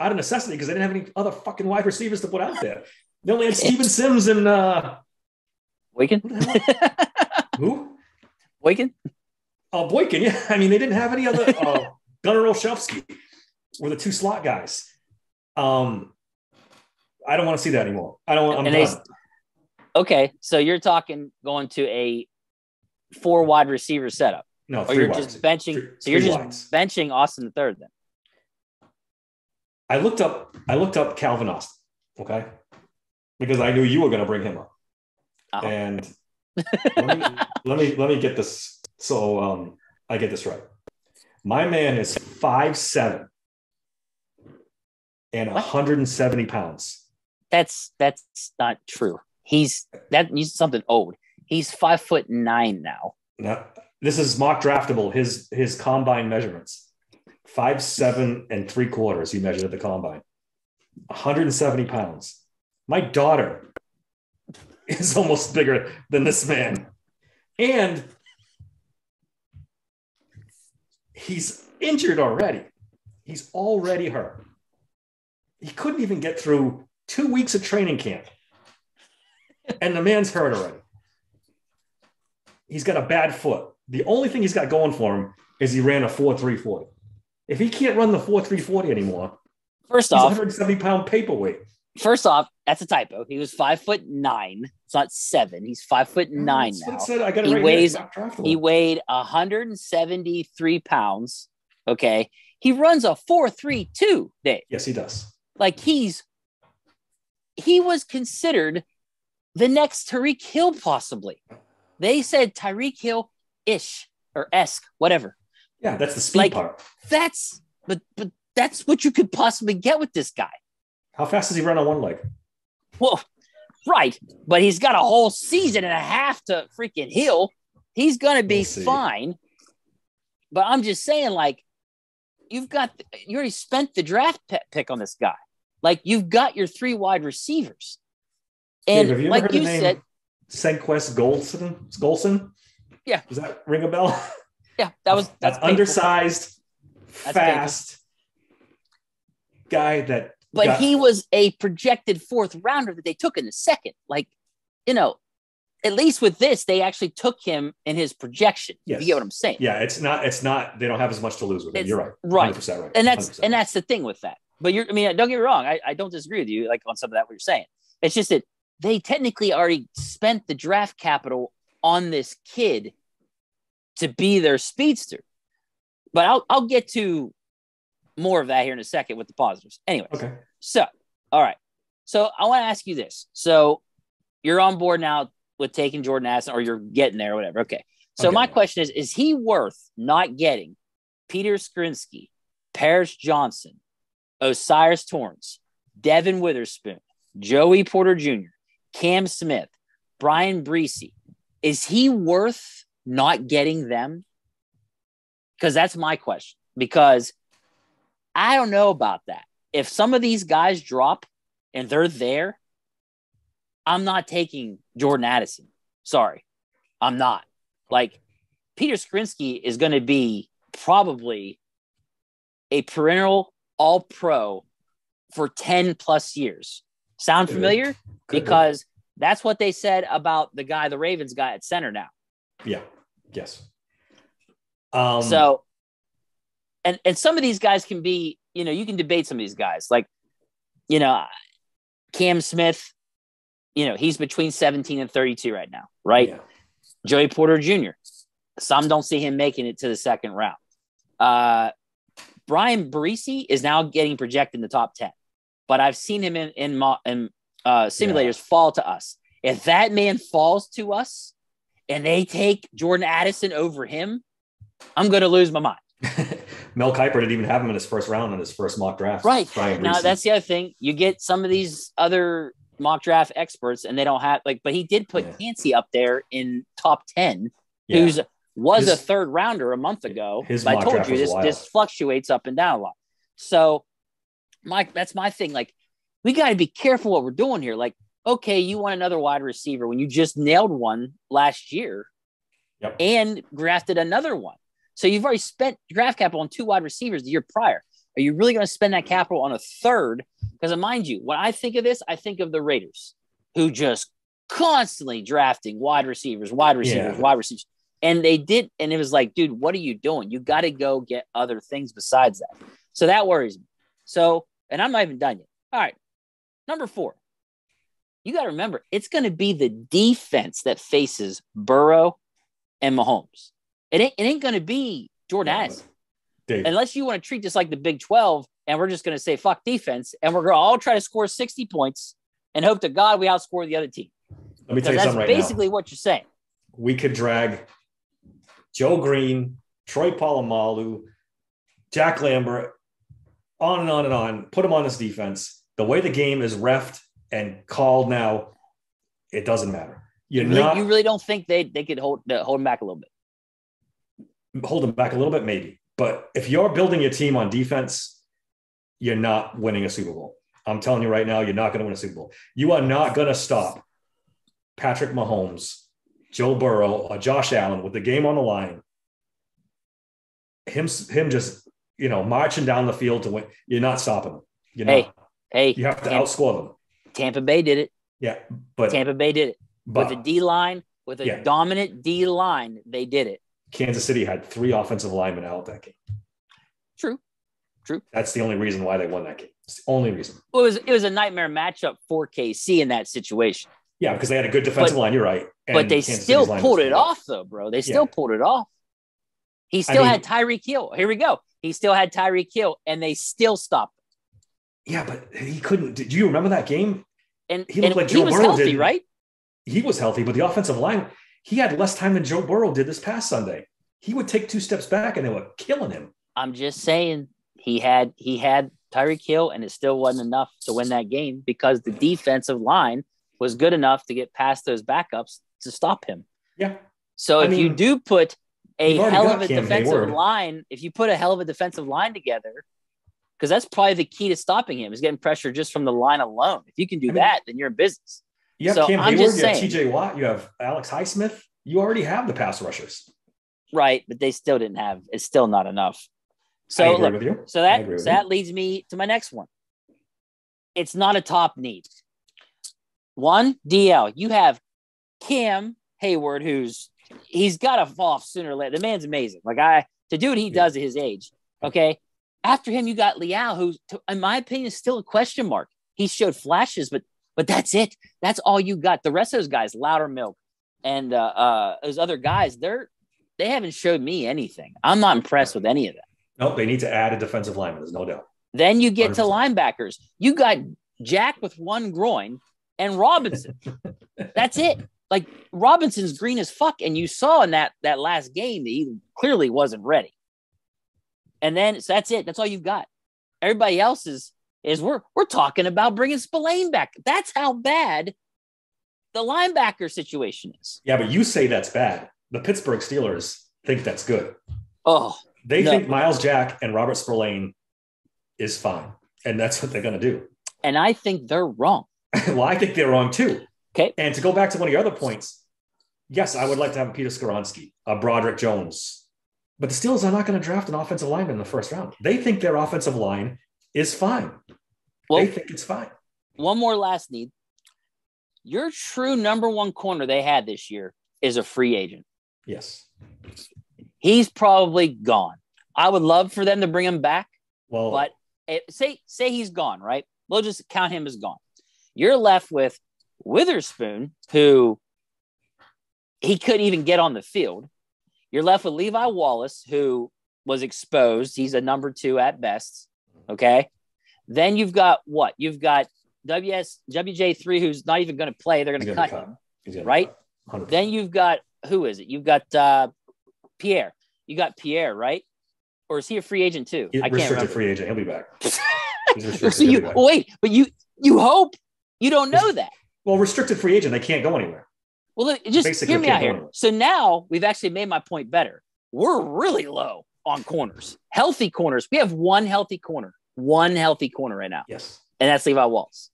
out of necessity because they didn't have any other fucking wide receivers to put out there. They only had Steven Sims and uh Boykin. <laughs> Who? Boykin. Oh, Boykin. Yeah, I mean, they didn't have any other. Uh, Gunnar Olszewski were the two slot guys. Um, I don't want to see that anymore. I don't. I'm and done. They, Okay, so you're talking going to a four wide receiver setup. No, or you're just benching. Three, so you're just wides. benching Austin the third then. I looked up. I looked up Calvin Austin. Okay, because I knew you were going to bring him up, oh. and let, me, <laughs> let me let me get this. So um, I get this right. My man is five seven and what? 170 pounds. That's that's not true. He's that he's something old. He's five foot nine now. No, this is mock draftable. His his combine measurements. Five seven and three quarters. He measured at the combine. 170 pounds. My daughter <laughs> is almost bigger than this man. And he's injured already. He's already hurt. He couldn't even get through two weeks of training camp and the man's hurt already. He's got a bad foot. The only thing he's got going for him is he ran a 4 3 40. If he can't run the 4 3 40 anymore, first off, 170 pound paperweight. First off, that's a typo. He was five foot nine. It's not seven. He's five foot nine now. I got he right weighs. He weighed 173 pounds. Okay, he runs a four three two. Day. Yes, he does. Like he's he was considered the next Tyreek Hill, possibly. They said Tyreek Hill ish or esque, whatever. Yeah, that's the speed like, part. That's but but that's what you could possibly get with this guy. How fast does he run on one leg? Well, right, but he's got a whole season and a half to freaking heal. He's gonna be we'll fine. but I'm just saying, like, you've got you already spent the draft pick on this guy. Like, you've got your three wide receivers, and Dave, like you said, Senquez Golson. Golson. Yeah. Does that ring a bell? Yeah, that was that's, that's undersized, that's fast painful. guy that. But got... he was a projected fourth rounder that they took in the second. Like, you know, at least with this, they actually took him in his projection. Yes. You get what I'm saying? Yeah, it's not. It's not. They don't have as much to lose with him. You're right. Right. right. And that's 100%. and that's the thing with that. But you're. I mean, don't get me wrong. I, I don't disagree with you. Like on some of that, what you're saying. It's just that they technically already spent the draft capital on this kid to be their speedster. But I'll I'll get to more of that here in a second with the positives. Anyway. Okay. So, all right. So I want to ask you this. So you're on board now with taking Jordan Addison, or you're getting there, or whatever. Okay. So okay. my question is: Is he worth not getting Peter Skoronski, Paris Johnson, O'Cyrus Torrence, Devon Witherspoon, Joey Porter Jr., Cam Smith, Bryan Bresee? Is he worth not getting them? Because that's my question. Because I don't know about that. If some of these guys drop and they're there, I'm not taking Jordan Addison. Sorry, I'm not. Like Peter Skoronski is going to be probably a perennial all pro for 10 plus years. Sound familiar? Because that's what they said about the guy, the Ravens guy at center now. Yeah. Yes. Um, so, and and some of these guys can be, you know, you can debate some of these guys, like, you know, Cam Smith. You know, he's between 17 and 32 right now, right? Yeah. Joey Porter Jr. Some don't see him making it to the second round. Uh, Bryan Bresee is now getting projected in the top 10, but I've seen him in in, in uh, simulators yeah. fall to us. If that man falls to us, and they take Jordan Addison over him, I'm going to lose my mind. <laughs> Mel Kiper didn't even have him in his first round in his first mock draft. Right. Now, that's the other thing. You get some of these other mock draft experts, and they don't have, like, but he did put yeah. Kancey up there in top 10, yeah. who's was his, a third rounder a month ago. His I told you this, this fluctuates up and down a lot. So, Mike, that's my thing. Like, we got to be careful what we're doing here. Like, okay, you want another wide receiver when you just nailed one last year yep. and drafted another one. So you've already spent draft capital on two wide receivers the year prior. Are you really going to spend that capital on a third? Because uh, mind you, when I think of this, I think of the Raiders who just constantly drafting wide receivers, wide receivers, yeah. wide receivers. And they did, and it was like, dude, what are you doing? You got to go get other things besides that. So that worries me. So, and I'm not even done yet. All right. Number four, you got to remember it's going to be the defense that faces Burrow and Mahomes. It ain't, it ain't going to be Jordan yeah, Addison. Unless you want to treat this like the Big 12 and we're just going to say fuck defense and we're going to all try to score 60 points and hope to God we outscore the other team. Let me tell you that's something right basically now. what you're saying. We could drag Joe Green, Troy Polamalu, Jack Lambert, on and on and on, put them on this defense. The way the game is refed and called now, it doesn't matter. You're you really, not, you really don't think they they could hold uh, hold him back a little bit? Hold him back a little bit, maybe. But if you're building your team on defense, you're not winning a Super Bowl. I'm telling you right now, you're not going to win a Super Bowl. You are not going to stop Patrick Mahomes, Joe Burrow, or Josh Allen with the game on the line. Him, him just you know marching down the field to win. You're not stopping them. You know, hey, hey, you have to outscore them. Tampa Bay did it. Yeah, but Tampa Bay did it but, with a D line, with a yeah. dominant D line. They did it. Kansas City had three offensive linemen out that game. True, true. That's the only reason why they won that game. It's the only reason. Well, it was it was a nightmare matchup for KC in that situation. Yeah, because they had a good defensive but, line. You're right. but they Kansas still pulled it off, though, bro. They still yeah. pulled it off. He still I mean, had Tyreek Hill. Here we go. He still had Tyreek Hill, and they still stopped. Yeah, but he couldn't. Do you remember that game? And he looked and like Joe he was Burrow healthy, did. right? He was healthy, but the offensive line, he had less time than Joe Burrow did this past Sunday. He would take two steps back, and they were killing him. I'm just saying he had he had Tyreek Hill, and it still wasn't enough to win that game because the defensive line was good enough to get past those backups to stop him. Yeah. So I if mean, you do put a hell of a Cam defensive Heyward. line, if you put a hell of a defensive line together, because that's probably the key to stopping him is getting pressure just from the line alone. If you can do I mean, that, then you're in business. You have so Cam I'm Heyward, you have TJ Watt, you have Alex Highsmith. You already have the pass rushers. Right, but they still didn't have. It's still not enough. So look, so that so that leads me to my next one. It's not a top need. One DL, you have Cam Hayward, who's he's got to fall off sooner or later. The man's amazing. Like I to do what he does at his age. Okay. After him, you got Leal, who, in my opinion, is still a question mark. He showed flashes, but but that's it. That's all you got. The rest of those guys, Loudermilk, and uh, uh, those other guys, they're they haven't showed me anything. I'm not impressed with any of them. Nope, they need to add a defensive lineman. There's no doubt. Then you get 100%. to linebackers. You got Jack with one groin and Robinson. <laughs> That's it. Like Robinson's green as fuck, and you saw in that that last game that he clearly wasn't ready. And then so that's it. That's all you've got. Everybody else is is we're we're talking about bringing Spillane back. That's how bad the linebacker situation is. Yeah, but you say that's bad. The Pittsburgh Steelers think that's good. Oh, they no. think Myles Jack and Robert Spillane is fine, and that's what they're going to do. And I think they're wrong. <laughs> well, I think they're wrong too. Okay. And to go back to one of your other points, yes, I would like to have a Peter Skoronski, a uh, Broderick Jones, but the Steelers are not going to draft an offensive lineman in the first round. They think their offensive line is fine. Well, they think it's fine. One more last need. Your true number one corner they had this year is a free agent. Yes. He's probably gone. I would love for them to bring him back. Well, but it, say say he's gone, right? We'll just count him as gone. You're left with Witherspoon, who he couldn't even get on the field. You're left with Levi Wallace, who was exposed. He's a number two at best. Okay. Then you've got what? You've got WS WJ3, who's not even going to play. They're going to cut him. Right. Then you've got who is it? You've got uh, Pierre. You got Pierre, right? Or is he a free agent too? He's I can't remember. free agent. He'll be back. <laughs> so you back. wait, but you you hope you don't know that. Well, restricted free agent, they can't go anywhere. Well, it just Basically hear me out here. So now we've actually made my point better. We're really low on corners, healthy corners. We have one healthy corner, one healthy corner right now. Yes, and that's Levi Wallace.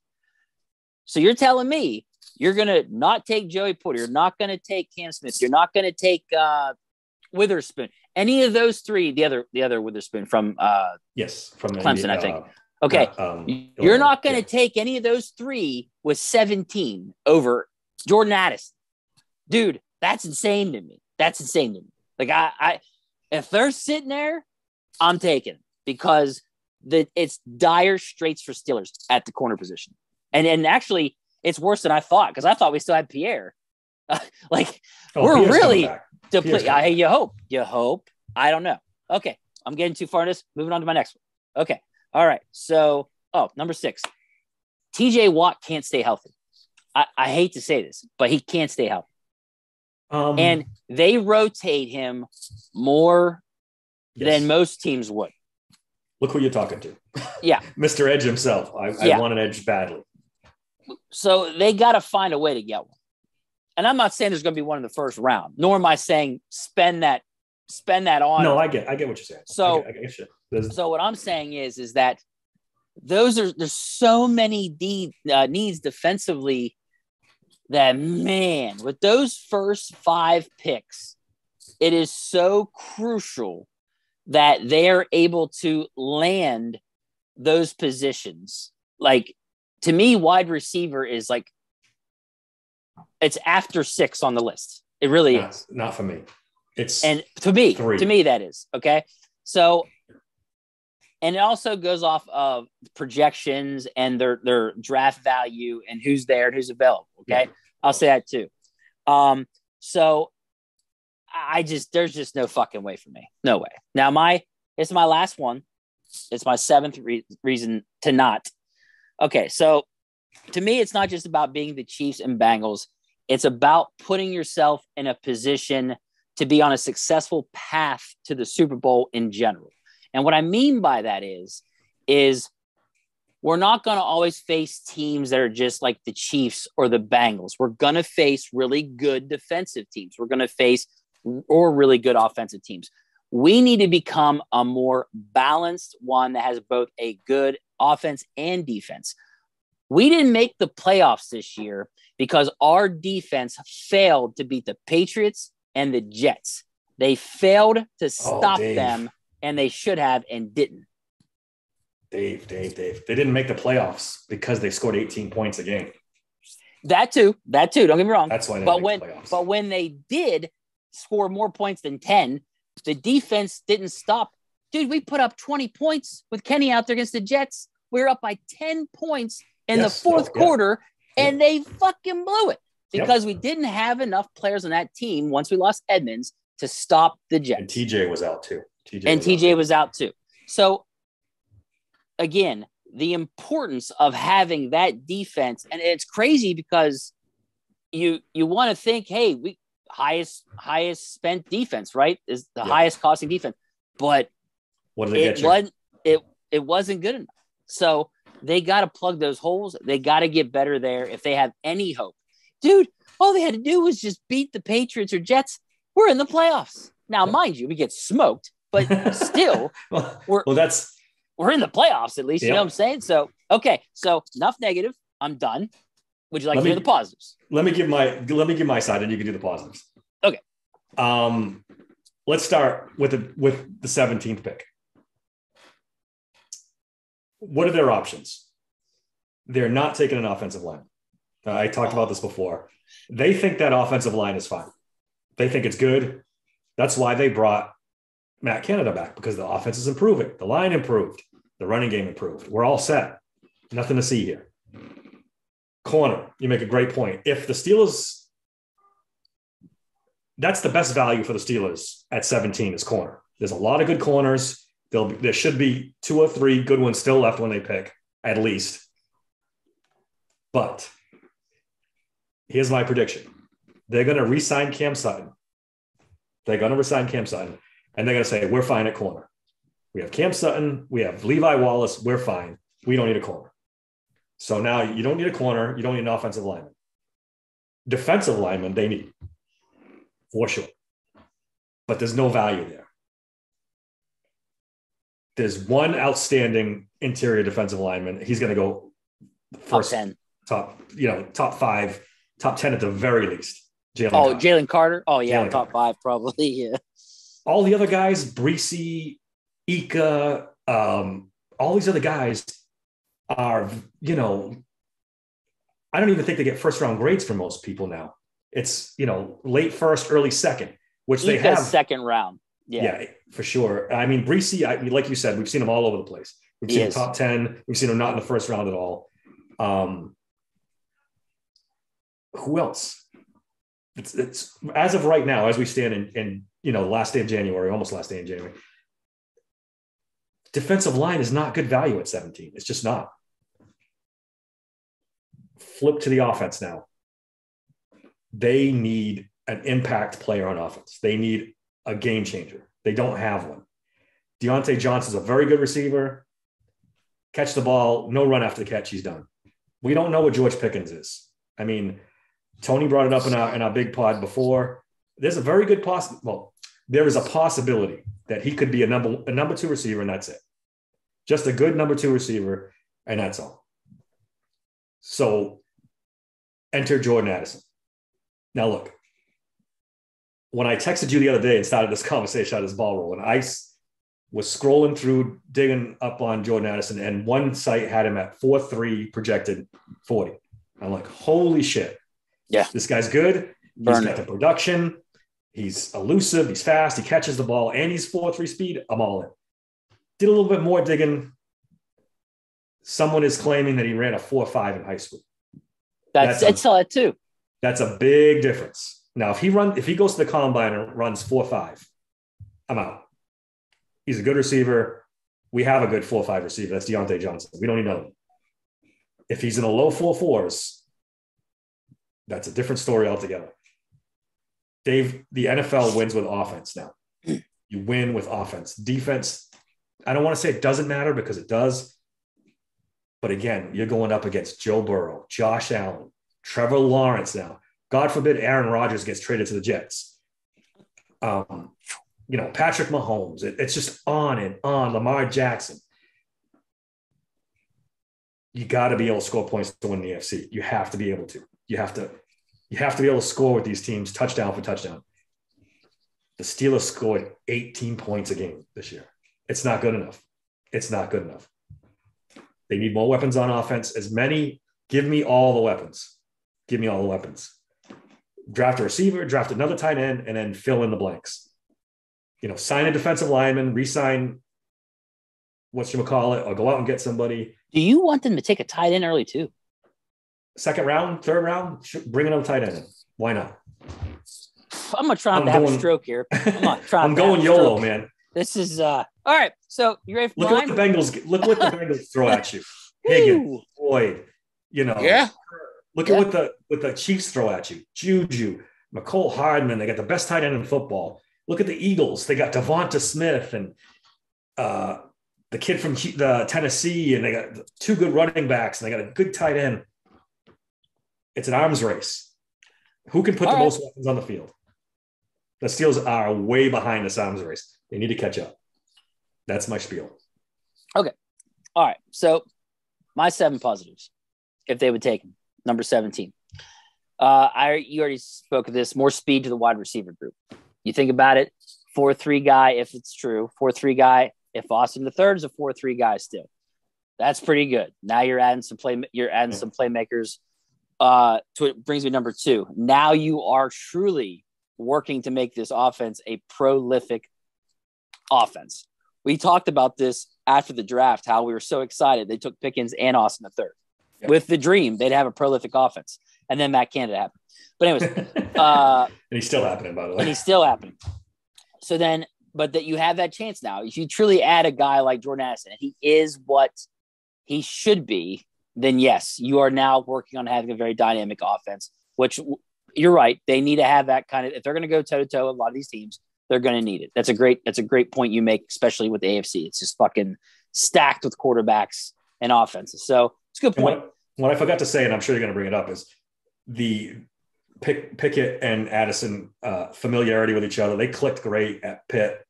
So you're telling me you're going to not take Joey Porter, you're not going to take Cam Smith, you're not going to take uh, Witherspoon, any of those three, the other the other Witherspoon from uh, yes from Clemson, the, I think. Uh, Okay. Um, You're not going to yeah. take any of those three with 17 over Jordan Addison. Dude, that's insane to me. That's insane to me. Like I, I if they're sitting there, I'm taking because the it's dire straits for Steelers at the corner position. And and actually it's worse than I thought because I thought we still had Pierre. Uh, <laughs> like oh, we're Pierre's really depleted. I you hope. You hope. I don't know. Okay. I'm getting too far in this. Moving on to my next one. Okay. All right. So, oh, number six, TJ Watt can't stay healthy. I, I hate to say this, but he can't stay healthy. Um, and they rotate him more yes. than most teams would. Look who you're talking to. Yeah. <laughs> Mr. Edge himself. I, yeah. I want an edge badly. So they got to find a way to get one. And I'm not saying there's going to be one in the first round, nor am I saying spend that spend that on. No, I get, I get what you're saying. So, I get, I get so what I'm saying is, is that those are there's so many de- uh, needs defensively that man, with those first five picks, it is so crucial that they're able to land those positions. Like to me, wide receiver is like it's after six on the list. It really is. Not for me. It's and to me, three. to me, that is okay. So, and it also goes off of projections and their their draft value and who's there and who's available. Okay, yeah. I'll say that too. Um, so I just there's just no fucking way for me. No way. Now my it's my last one. It's my seventh re- reason to not. Okay, so to me, it's not just about being the Chiefs and Bengals. It's about putting yourself in a position to be on a successful path to the Super Bowl in general. And what I mean by that is, is we're not going to always face teams that are just like the Chiefs or the Bengals. We're going to face really good defensive teams. We're going to face or really good offensive teams. We need to become a more balanced one that has both a good offense and defense. We didn't make the playoffs this year because our defense failed to beat the Patriots and the Jets. They failed to oh, stop oh, them, and they should have and didn't. Dave, Dave, Dave. They didn't make the playoffs because they scored 18 points a game. That too. That too. Don't get me wrong. That's why. but when but when they did score more points than 10, the defense didn't stop. Dude, we put up 20 points with Kenny out there against the Jets. We are up by 10 points in yes. the fourth oh, quarter, yeah. and they fucking blew it because yep. we didn't have enough players on that team once we lost Edmunds to stop the Jets. And TJ was out too. TJ and was TJ out was out too. So again, the importance of having that defense, and it's crazy because you you want to think, hey, we highest highest spent defense, right? Is the highest costing defense, but what did they it get wasn't it it wasn't good enough. So they got to plug those holes. They got to get better there if they have any hope, dude. All they had to do was just beat the Patriots or Jets. We're in the playoffs now, mind you. We get smoked, but <laughs> still, well, we're well. That's we're in the playoffs at least. You know what I'm saying? So okay, so enough negative. I'm done. Would you like let to me, hear the positives? Let me give my let me give my side, and you can do the positives. Okay. Um, let's start with the with the 17th pick. What are their options? They're not taking an offensive line. Uh, I talked about this before. They think that offensive line is fine. They think it's good. That's why they brought Matt Canada back because the offense is improving. The line improved. The running game improved. We're all set. Nothing to see here. Corner, you make a great point. If the Steelers, that's the best value for the Steelers at 17 is corner. There's a lot of good corners. There'll be, there should be two or three good ones still left when they pick, at least. But here's my prediction they're going to resign Cam Sutton. They're going to resign Cam Sutton, and they're going to say, We're fine at corner. We have Cam Sutton, we have Levi Wallace, we're fine. We don't need a corner. So now you don't need a corner, you don't need an offensive lineman. Defensive lineman, they need for sure. But there's no value there. There's one outstanding interior defensive lineman. He's going to go first top 10. top, you know, top five, top 10 at the very least. Jalen oh, Jalen Carter. Oh, yeah, top Carter. five, probably. <laughs> Yeah. All the other guys, Bresee, Ika, um, all these other guys are, you know, I don't even think they get first round grades for most people now. It's, you know, late first, early second, which Ika's they have. second round. Yeah. yeah, for sure. I mean, Bresee, I like you said, we've seen him all over the place. We've seen him top 10. We've seen him not in the first round at all. Um, who else? It's, it's as of right now, as we stand in, in, you know, last day of January, almost last day in January, defensive line is not good value at 17. It's just not. Flip to the offense now. They need an impact player on offense. They need a game changer. They don't have one. Diontae Johnson's a very good receiver. Catch the ball, no run after the catch, he's done. We don't know what George Pickens is. I mean, Tony brought it up in our in our big pod before. There's a very good possible. Well, there is a possibility that he could be a number a number two receiver, and that's it. Just a good number two receiver, and that's all. So enter Jordan Addison. Now look, when I texted you the other day and started this <laughs> conversation on this ball rolling, I was scrolling through, digging up on Jordan Addison, and one site had him at 4-3 projected 40. I'm like, holy shit. Yeah. This guy's good. Burn he's got the production. He's elusive. He's fast. He catches the ball and he's 4 3 speed. I'm all in. Did a little bit more digging. Someone is claiming that he ran a 4 5 in high school. That's, that's a, it too. That's a big difference. Now, if he run, if he goes to the combine and runs 4 5, I'm out. He's a good receiver. We have a good 4 5 receiver. That's Diontae Johnson. We don't even know. If he's in the low 4 4s, that's a different story altogether. Dave, the NFL wins with offense now. <clears throat> You win with offense. Defense, I don't want to say it doesn't matter because it does. But again, you're going up against Joe Burrow, Josh Allen, Trevor Lawrence now. God forbid Aaron Rodgers gets traded to the Jets. Um, you know, Patrick Mahomes. It, it's just on and on. Lamar Jackson. You got to be able to score points to win the AFC. You have to be able to. You have to. You have to be able to score with these teams, touchdown for touchdown. The Steelers scored 18 points a game this year. It's not good enough. It's not good enough. They need more weapons on offense. As many, give me all the weapons. Give me all the weapons. Draft a receiver, draft another tight end, and then fill in the blanks. You know, sign a defensive lineman, resign what you call it, or go out and get somebody. Do you want them to take a tight end early too? Second round, third round, bring another tight end in. Why not? I'm gonna try not <laughs> to going, have a stroke here. I'm not trying. I'm going YOLO, man. This is uh all right. So you're ready for look mine? at what the Bengals look what the Bengals throw at you. <laughs> Higgins, Floyd, you know. Yeah. Look yeah. at what the what the Chiefs throw at you. Juju, Mecole Hardman. They got the best tight end in football. Look at the Eagles. They got Devonta Smith and uh, the kid from the Tennessee, and they got two good running backs, and they got a good tight end. It's an arms race. Who can put All the right. most weapons on the field? The Steelers are way behind the arms race. They need to catch up. That's my spiel. Okay. All right. So my seven positives, if they would take them, number 17. Uh, I you already spoke of this. More speed to the wide receiver group. You think about it, four three guy. If it's true, four three guy. If Austin the third is a four three guy still, that's pretty good. Now you're adding some play. You're adding some playmakers. Uh, to it brings me number two. Now you are truly working to make this offense a prolific offense. We talked about this after the draft, how we were so excited. They took Pickens and Austin the third yep. with the dream they'd have a prolific offense. And then Matt Canada happened. But anyways, <laughs> uh, and he's still happening, by the way. And he's still happening. So then, but that you have that chance now. If you truly add a guy like Jordan Addison, he is what he should be, then yes, you are now working on having a very dynamic offense, which you're right. They need to have that kind of, if they're going to go toe to toe, a lot of these teams, they're going to need it. That's a great that's a great point you make, especially with the AFC. It's just fucking stacked with quarterbacks and offenses. So it's a good point. What, what, I forgot to say, and I'm sure you're going to bring it up, is the Pick, Pickett and Addison uh, familiarity with each other. They clicked great at Pitt.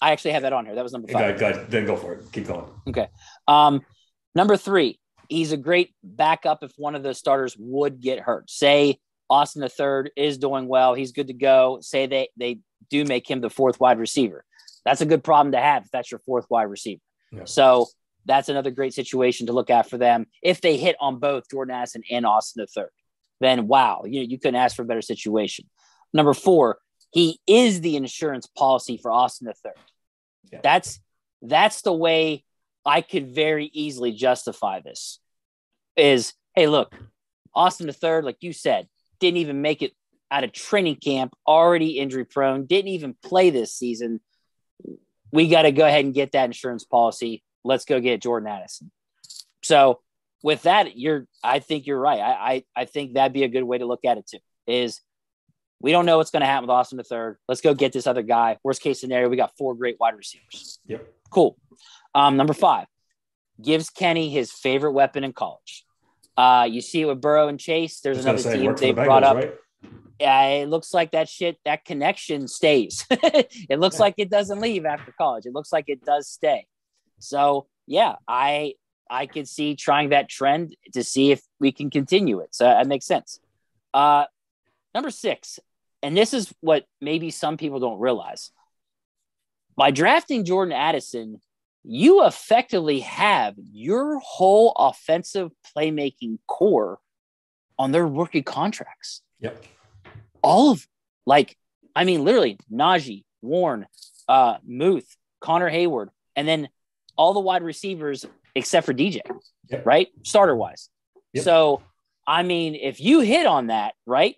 I actually have that on here. That was number five. Go, go, then go for it. Keep going. Okay. Um, number three, he's a great backup if one of the starters would get hurt. Say Austin the third is doing well. He's good to go. Say they they do make him the fourth wide receiver. That's a good problem to have if that's your fourth wide receiver. Yeah. So that's another great situation to look at for them. If they hit on both Jordan Addison and Austin the third, then wow, you you couldn't ask for a better situation. Number four, he is the insurance policy for Austin the third. Yeah. That's that's the way I could very easily justify this. Is hey, look, Austin the third, like you said, didn't even make it out of training camp, already injury prone, didn't even play this season. We got to go ahead and get that insurance policy. Let's go get Jordan Addison. So with that, you're I think you're right. I I, I think that'd be a good way to look at it too. Is we don't know what's going to happen with Austin the third. Let's go get this other guy. Worst case scenario, we got four great wide receivers. Yep. Cool. Um, number five gives Kenny his favorite weapon in college. Uh, you see it with Burrow and Chase. There's another say, team they the brought up. Right? Yeah, it looks like that shit, that connection stays. <laughs> it looks yeah. like it doesn't leave after college. It looks like it does stay. So yeah, I I could see trying that trend to see if we can continue it. So that makes sense. Uh, number six, and this is what maybe some people don't realize. By drafting Jordan Addison, you effectively have your whole offensive playmaking core on their rookie contracts. Yep. All of like, I mean, literally Najee, Warren, uh, Muth, Connor Heyward, and then all the wide receivers except for DJ, yep. right? Starter wise. Yep. So, I mean, if you hit on that, right?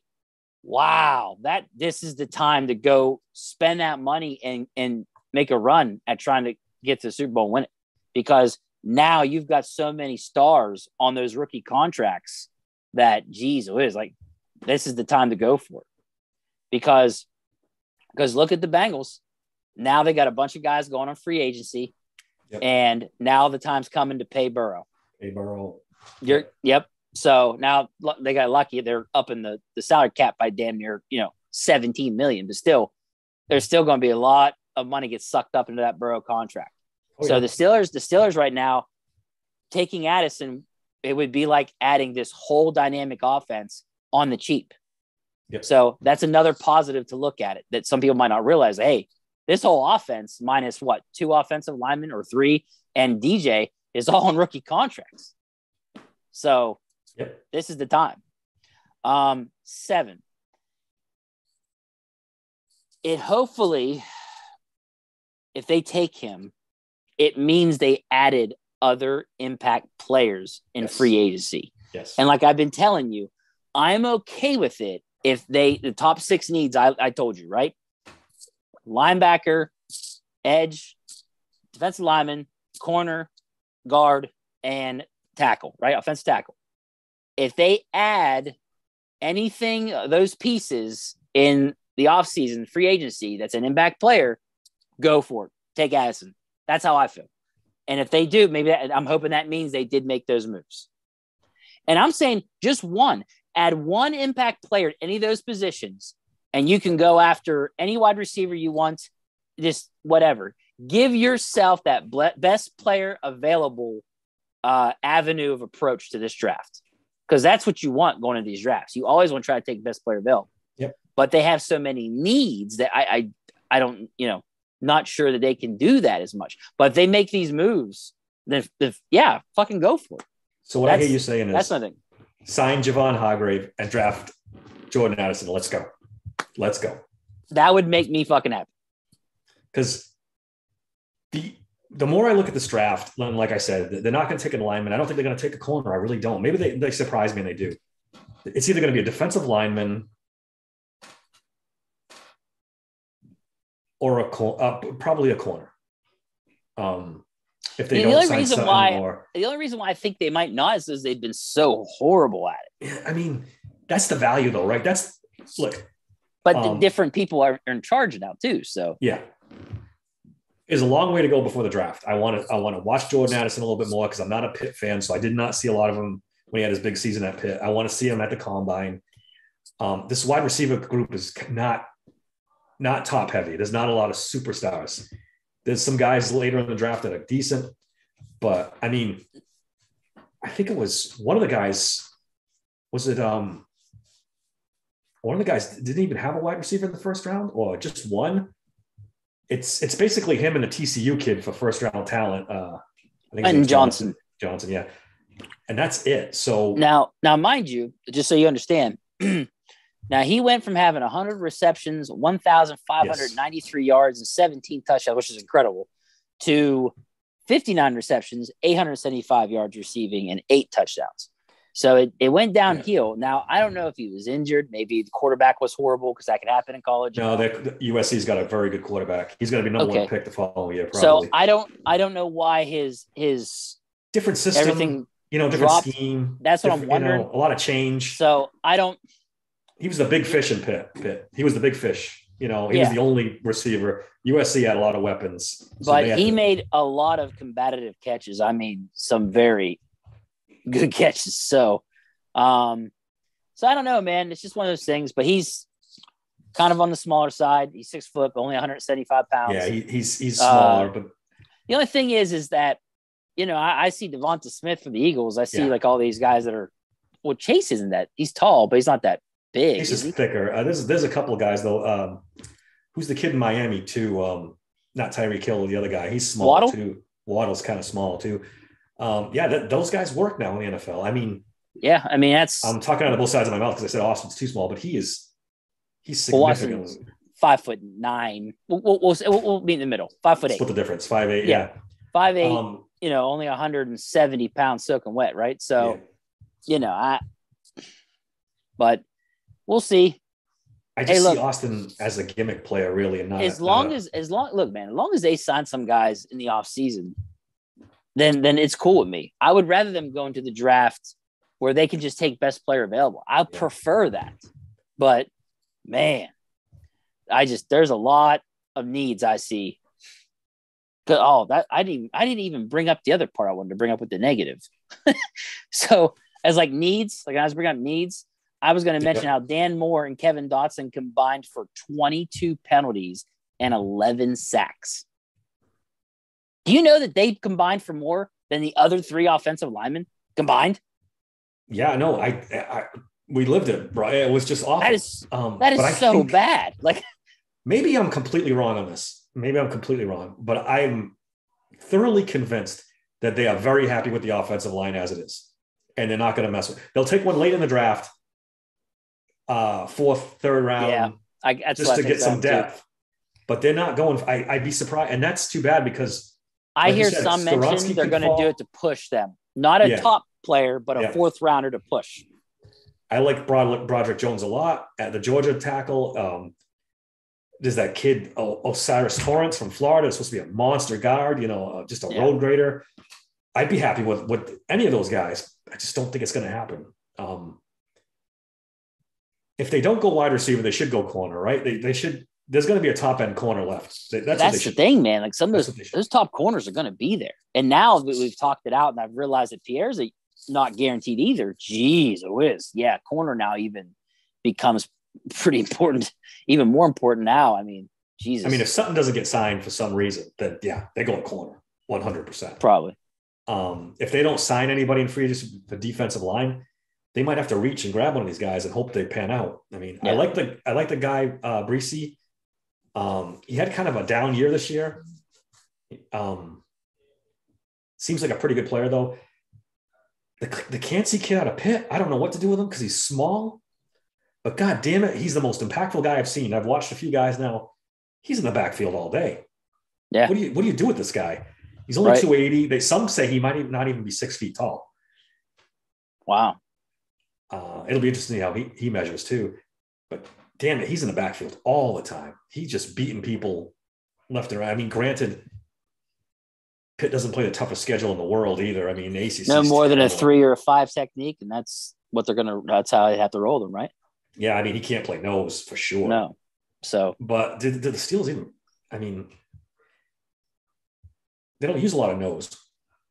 Wow, that this is the time to go spend that money and and make a run at trying to get to the Super Bowl win it because now you've got so many stars on those rookie contracts that geez, it is like this is the time to go for it because because look at the Bengals now they got a bunch of guys going on free agency yep. and now the time's coming to pay Burrow. Pay Burrow. You're yep. So now they got lucky. They're up in the, the salary cap by damn near, you know, 17 million, but still, there's still going to be a lot of money gets sucked up into that Burrow contract. Oh, so yeah. the Steelers, the Steelers right now, taking Addison, it would be like adding this whole dynamic offense on the cheap. Yep. So that's another positive to look at it that some people might not realize. Hey, this whole offense minus what two offensive linemen or three and DJ is all on rookie contracts. So yep. this is the time. Um, seven. It hopefully, if they take him, it means they added other impact players in yes. free agency. Yes. And like I've been telling you, I'm okay with it if they the top six needs I, I told you, right? Linebacker, edge, defensive lineman, corner, guard, and tackle, right? Offensive tackle. If they add anything, uh, those pieces in the offseason, free agency, that's an impact player, go for it. Take Addison. That's how I feel. And if they do, maybe that, I'm hoping that means they did make those moves. And I'm saying just one, add one impact player at any of those positions, and you can go after any wide receiver you want, just whatever. Give yourself that best player available uh, avenue of approach to this draft because that's what you want going into these drafts. You always want to try to take best player available. Yep. But they have so many needs that I, I, I don't, you know, not sure that they can do that as much. But if they make these moves, then if, yeah, fucking go for it. So what that's, I hear you saying is that's nothing. Sign Javon Hargrave and draft Jordan Addison. Let's go. Let's go. That would make me fucking happy. Because the the more I look at this draft, like I said, they're not going to take an lineman. I don't think they're going to take a corner. I really don't. Maybe they, they surprise me and they do. It's either going to be a defensive lineman or a uh, probably a corner. Um, if they the don't only reason why or, the only reason why I think they might not is because they've been so horrible at it. Yeah, I mean, that's the value though, right? That's look. But um, different people are in charge now too. So yeah, is a long way to go before the draft. I want to I want to watch Jordan Addison a little bit more because I'm not a Pitt fan, so I did not see a lot of him when he had his big season at Pitt. I want to see him at the combine. Um, this wide receiver group is not not top heavy. There's not a lot of superstars. There's some guys later in the draft that are decent, but I mean, I think it was one of the guys. Was it um one of the guys didn't even have a wide receiver in the first round, or just one? It's it's basically him and a TCU kid for first round talent. Uh, I think and Johnson. Johnson, yeah, and that's it. So now, now, mind you, just so you understand, <clears throat> Now he went from having 100 receptions, 1,593 yes. yards, and 17 touchdowns, which is incredible, to 59 receptions, 875 yards receiving, and eight touchdowns. So it, it went downhill. Yeah. Now I don't know if he was injured. Maybe the quarterback was horrible because that could happen in college. No, the USC's got a very good quarterback. He's going to be number okay. one pick the following year. Probably. So I don't I don't know why his his different system, everything you know, different scheme. That's what I'm wondering. You know, a lot of change. So I don't he was the big fish in Pitt. Pitt. He was the big fish. You know, he yeah. was the only receiver. USC had a lot of weapons, so but he to... made a lot of combative catches. I mean, some very good <laughs> catches. So, um, so I don't know, man. It's just one of those things. But he's kind of on the smaller side. He's six foot, but only 175 pounds. Yeah, he, he's he's smaller. Uh, but the only thing is, is that you know I, I see Devonta Smith for the Eagles. I see yeah. like all these guys that are. Well, Chase isn't that. He's tall, but he's not that big. He's just he? thicker. Uh, there's there's a couple of guys though. Um, who's the kid in Miami too? Um, not Tyreek Hill, the other guy. He's small Waddle? too. Waddle's kind of small too. Um, yeah, th- those guys work now in the NFL. I mean, yeah, I mean that's. I'm talking out of both sides of my mouth because I said Austin's too small, but he is. He's significant. Well, five foot nine. We'll, we'll, we'll, we'll, be in the middle. Five foot eight. What's the difference? Five eight. Yeah. yeah. Five eight. Um, you know, only 170 pounds soaking wet, right? So, yeah. you know, I. But we'll see. I just hey, look, see Austin as a gimmick player, really, and not as long uh, as as long look, man, as long as they sign some guys in the off season, then then it's cool with me. I would rather them go into the draft where they can just take best player available. I yeah. prefer that, but man, I just there's a lot of needs I see. Oh, that I didn't I didn't even bring up the other part I wanted to bring up with the negative. <laughs> so as like needs, like I was bringing up needs, I was going to mention how Dan Moore and Kevin Dotson combined for 22 penalties and 11 sacks. Do you know that they combined for more than the other three offensive linemen combined? Yeah, no, I, I we lived it, bro. It was just awful. That is um, that is so bad. Like maybe I'm completely wrong on this. Maybe I'm completely wrong, but I'm thoroughly convinced that they are very happy with the offensive line as it is, and they're not going to mess with. They'll take one late in the draft, uh, fourth, third round, yeah, I, just to get some depth. Too. But they're not going. I, I'd be surprised, and that's too bad because I hear said, some mention they're going to do it to push them, not a yeah. top player, but a yeah. fourth rounder to push. I like Broderick, Broderick Jones a lot at the Georgia tackle. Um, there's that kid O'Cyrus Torrence from Florida. Supposed to be a monster guard, you know, uh, just a yeah. road grader. I'd be happy with with any of those guys. I just don't think it's going to happen. Um, if they don't go wide receiver, they should go corner, right? They, they should. There's going to be a top end corner left. That's, That's the thing, man. Like some of those those top corners are going to be there. And now we've talked it out, and I've realized that Pierre's a, not guaranteed either. Jeez, oh is yeah, corner now even becomes pretty <laughs> important, even more important now. I mean, Jesus. I mean, if something doesn't get signed for some reason, then yeah, they go in corner 100%. Probably. Um, if they don't sign anybody in free agency, the defensive line, they might have to reach and grab one of these guys and hope they pan out. I mean, yeah. I like the I like the guy uh Bresee. Um, he had kind of a down year this year. Um, seems like a pretty good player though. The the Kancey kid out of Pitt, I don't know what to do with him because he's small. But god damn it, he's the most impactful guy I've seen. I've watched a few guys now. He's in the backfield all day. Yeah. What do you what do you do with this guy? He's only right. 280. They some say he might even not even be six feet tall. Wow. It'll be interesting how he, he measures too. But damn it, he's in the backfield all the time. He's just beating people left and right. I mean, granted, Pitt doesn't play the toughest schedule in the world either. I mean, ACC no more than a three or a five technique, and that's what they're gonna. That's how they have to roll them, right? Yeah, I mean, he can't play nose for sure. No. So, but did, did the Steelers even? I mean, they don't use a lot of nose.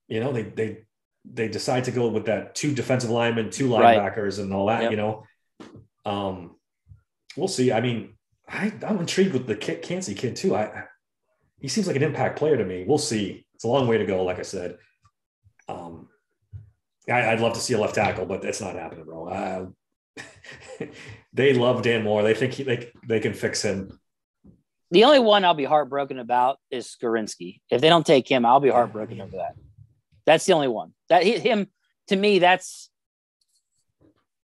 You know, they they they decide to go with that two defensive linemen, two linebackers, right. and all that. Yep. You know, um, we'll see. I mean, I, I'm intrigued with the kid, Kancey kid too. I he seems like an impact player to me. We'll see. It's a long way to go, like I said. Um, I, would love to see a left tackle, but it's not happening, bro. Uh, <laughs> they love Dan Moore. They think he, they they can fix him. The only one I'll be heartbroken about is Skoronski. If they don't take him, I'll be heartbroken over that. That's the only one. That him to me, that's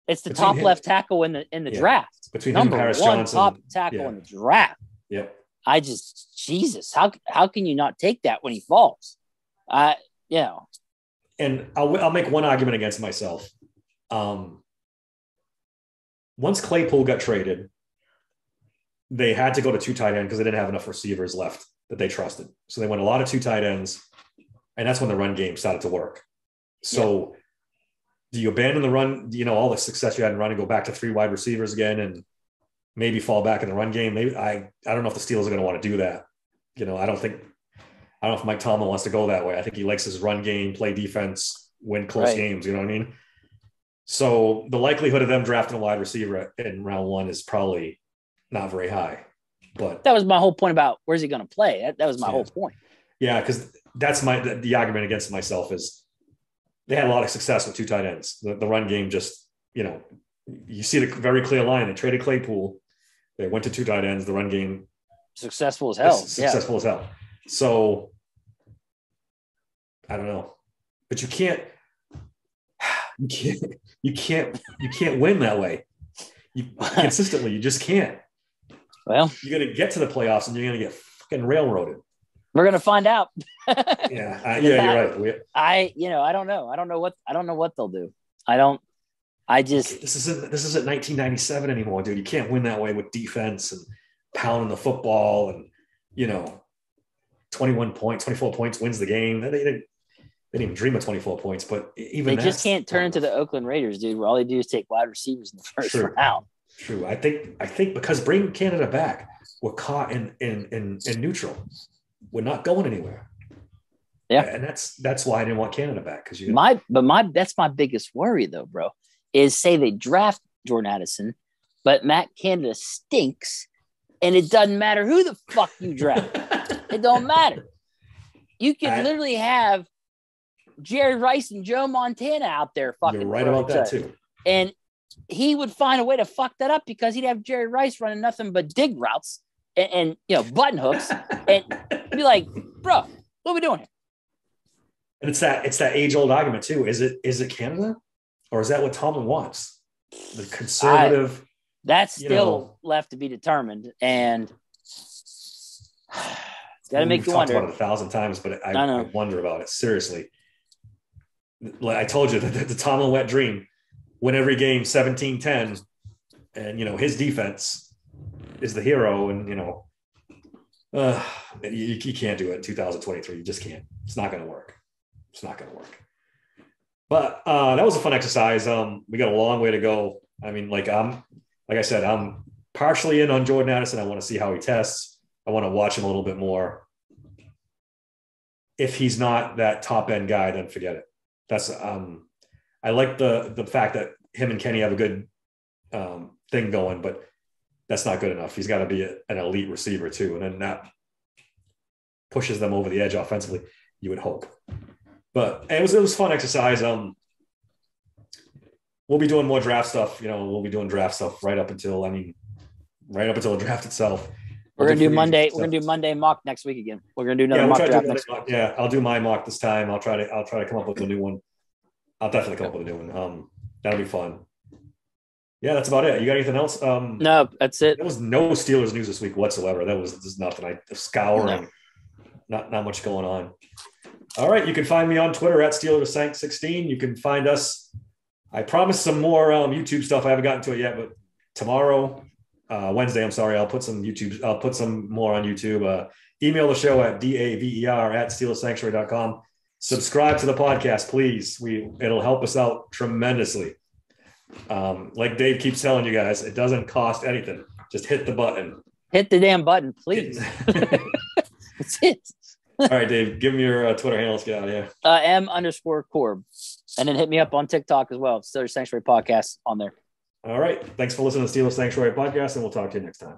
it's the Between top him, left tackle in the in the yeah. draft. Between Number him, Paris one Johnson, top tackle yeah. in the draft. Yep. I just Jesus, how how can you not take that when he falls? I you know. And I'll I'll make one argument against myself. Um, once Claypool got traded, they had to go to two tight end because they didn't have enough receivers left that they trusted. So they went a lot of two tight ends, and that's when the run game started to work. So yeah. do you abandon the run? You know all the success you had in running, go back to three wide receivers again, and maybe fall back in the run game? Maybe I I don't know if the Steelers are going to want to do that. You know, I don't think I don't know if Mike Tomlin wants to go that way. I think he likes his run game, play defense, win close right. games. You know what I mean? So the likelihood of them drafting a wide receiver in round one is probably not very high. But that was my whole point about where's he going to play. That, that was my yeah. whole point. Yeah, because that's my the, the, argument against myself is they had a lot of success with two tight ends. The, the run game just you know you see the very clear line. They traded Claypool. They went to two tight ends. The run game successful as hell. Successful yeah. as hell. So I don't know, but you can't <sighs> you can't you can't you can't win that way. You <laughs> consistently you just can't. Well, you're gonna get to the playoffs and you're gonna get fucking railroaded. We're gonna find out. <laughs> yeah, uh, yeah, you're right. We, I, you know, I don't know. I don't know what I don't know what they'll do. I don't. I just this isn't this isn't 1997 anymore, dude. You can't win that way with defense and pounding the football and you know 21 points, 24 points wins the game. They, they, they didn't even dream of 24 points, but even they just can't turn into the Oakland Raiders, dude, where all they do is take wide receivers in the first True. round. True. I think I think because bringing Canada back, we're caught in in in, in neutral. We're not going anywhere. Yeah, and that's that's why I didn't want Canada back because you my but my that's my biggest worry though, bro. Is say they draft Jordan Addison, but Matt Canada stinks, and it doesn't matter who the fuck you draft. <laughs> it don't matter. You could I, literally have Jerry Rice and Joe Montana out there fucking. You're right about that too. And he would find a way to fuck that up because he'd have Jerry Rice running nothing but dig routes and, and you know button hooks and be like, bro, what are we doing here? And it's that it's that age old argument too. Is it is it Canada or is that what Tomlin wants? The conservative. I, that's still know, left to be determined, and <sighs> it's got to make you wonder. About it a thousand times, but I, I, I, wonder about it seriously. Like I told you, the, the Tomlin wet dream: win every game 17-10, and you know his defense is the hero, and you know uh, you, you can't do it in 2023. You just can't. It's not going to work. It's not going to work. But uh, that was a fun exercise. Um, we got a long way to go. I mean, like I'm, like I said, I'm partially in on Jordan Addison. I want to see how he tests. I want to watch him a little bit more. If he's not that top end guy, then forget it. That's um, I like the the fact that him and Kenny have a good um, thing going, but that's not good enough. He's got to be a, an elite receiver too, and then that pushes them over the edge offensively. You would hope, but it was it was fun exercise. Um, we'll be doing more draft stuff. You know, we'll be doing draft stuff right up until I mean, right up until the <laughs> draft itself. We're gonna do Monday. We're gonna do Monday mock next week again. We're gonna do another yeah, mock draft next mock. Yeah, I'll do my mock this time. I'll try to I'll try to come up with a new one. I'll definitely come up with a new one. Um, that'll be fun. Yeah, that's about it. You got anything else? Um, no, that's it. There was no Steelers news this week whatsoever. That was just nothing. I scouring. No. Not not much going on. All right, you can find me on Twitter at Steelers16. You can find us. I promised some more um, YouTube stuff. I haven't gotten to it yet, but tomorrow, uh, Wednesday, I'm sorry, I'll put some YouTube. I'll put some more on YouTube. Uh, email the show at daver at steelersanctuary.com. Subscribe to the podcast, please. We it'll help us out tremendously. Um, like Dave keeps telling you guys, it doesn't cost anything. Just hit the button. Hit the damn button, please. That's <laughs> it. All right, Dave, give me your uh, Twitter handle. Let's get out of here. Uh, M underscore Corb. And then hit me up on TikTok as well. Steelers Sanctuary Podcast on there. All right. Thanks for listening to Steelers Sanctuary Podcast, and we'll talk to you next time.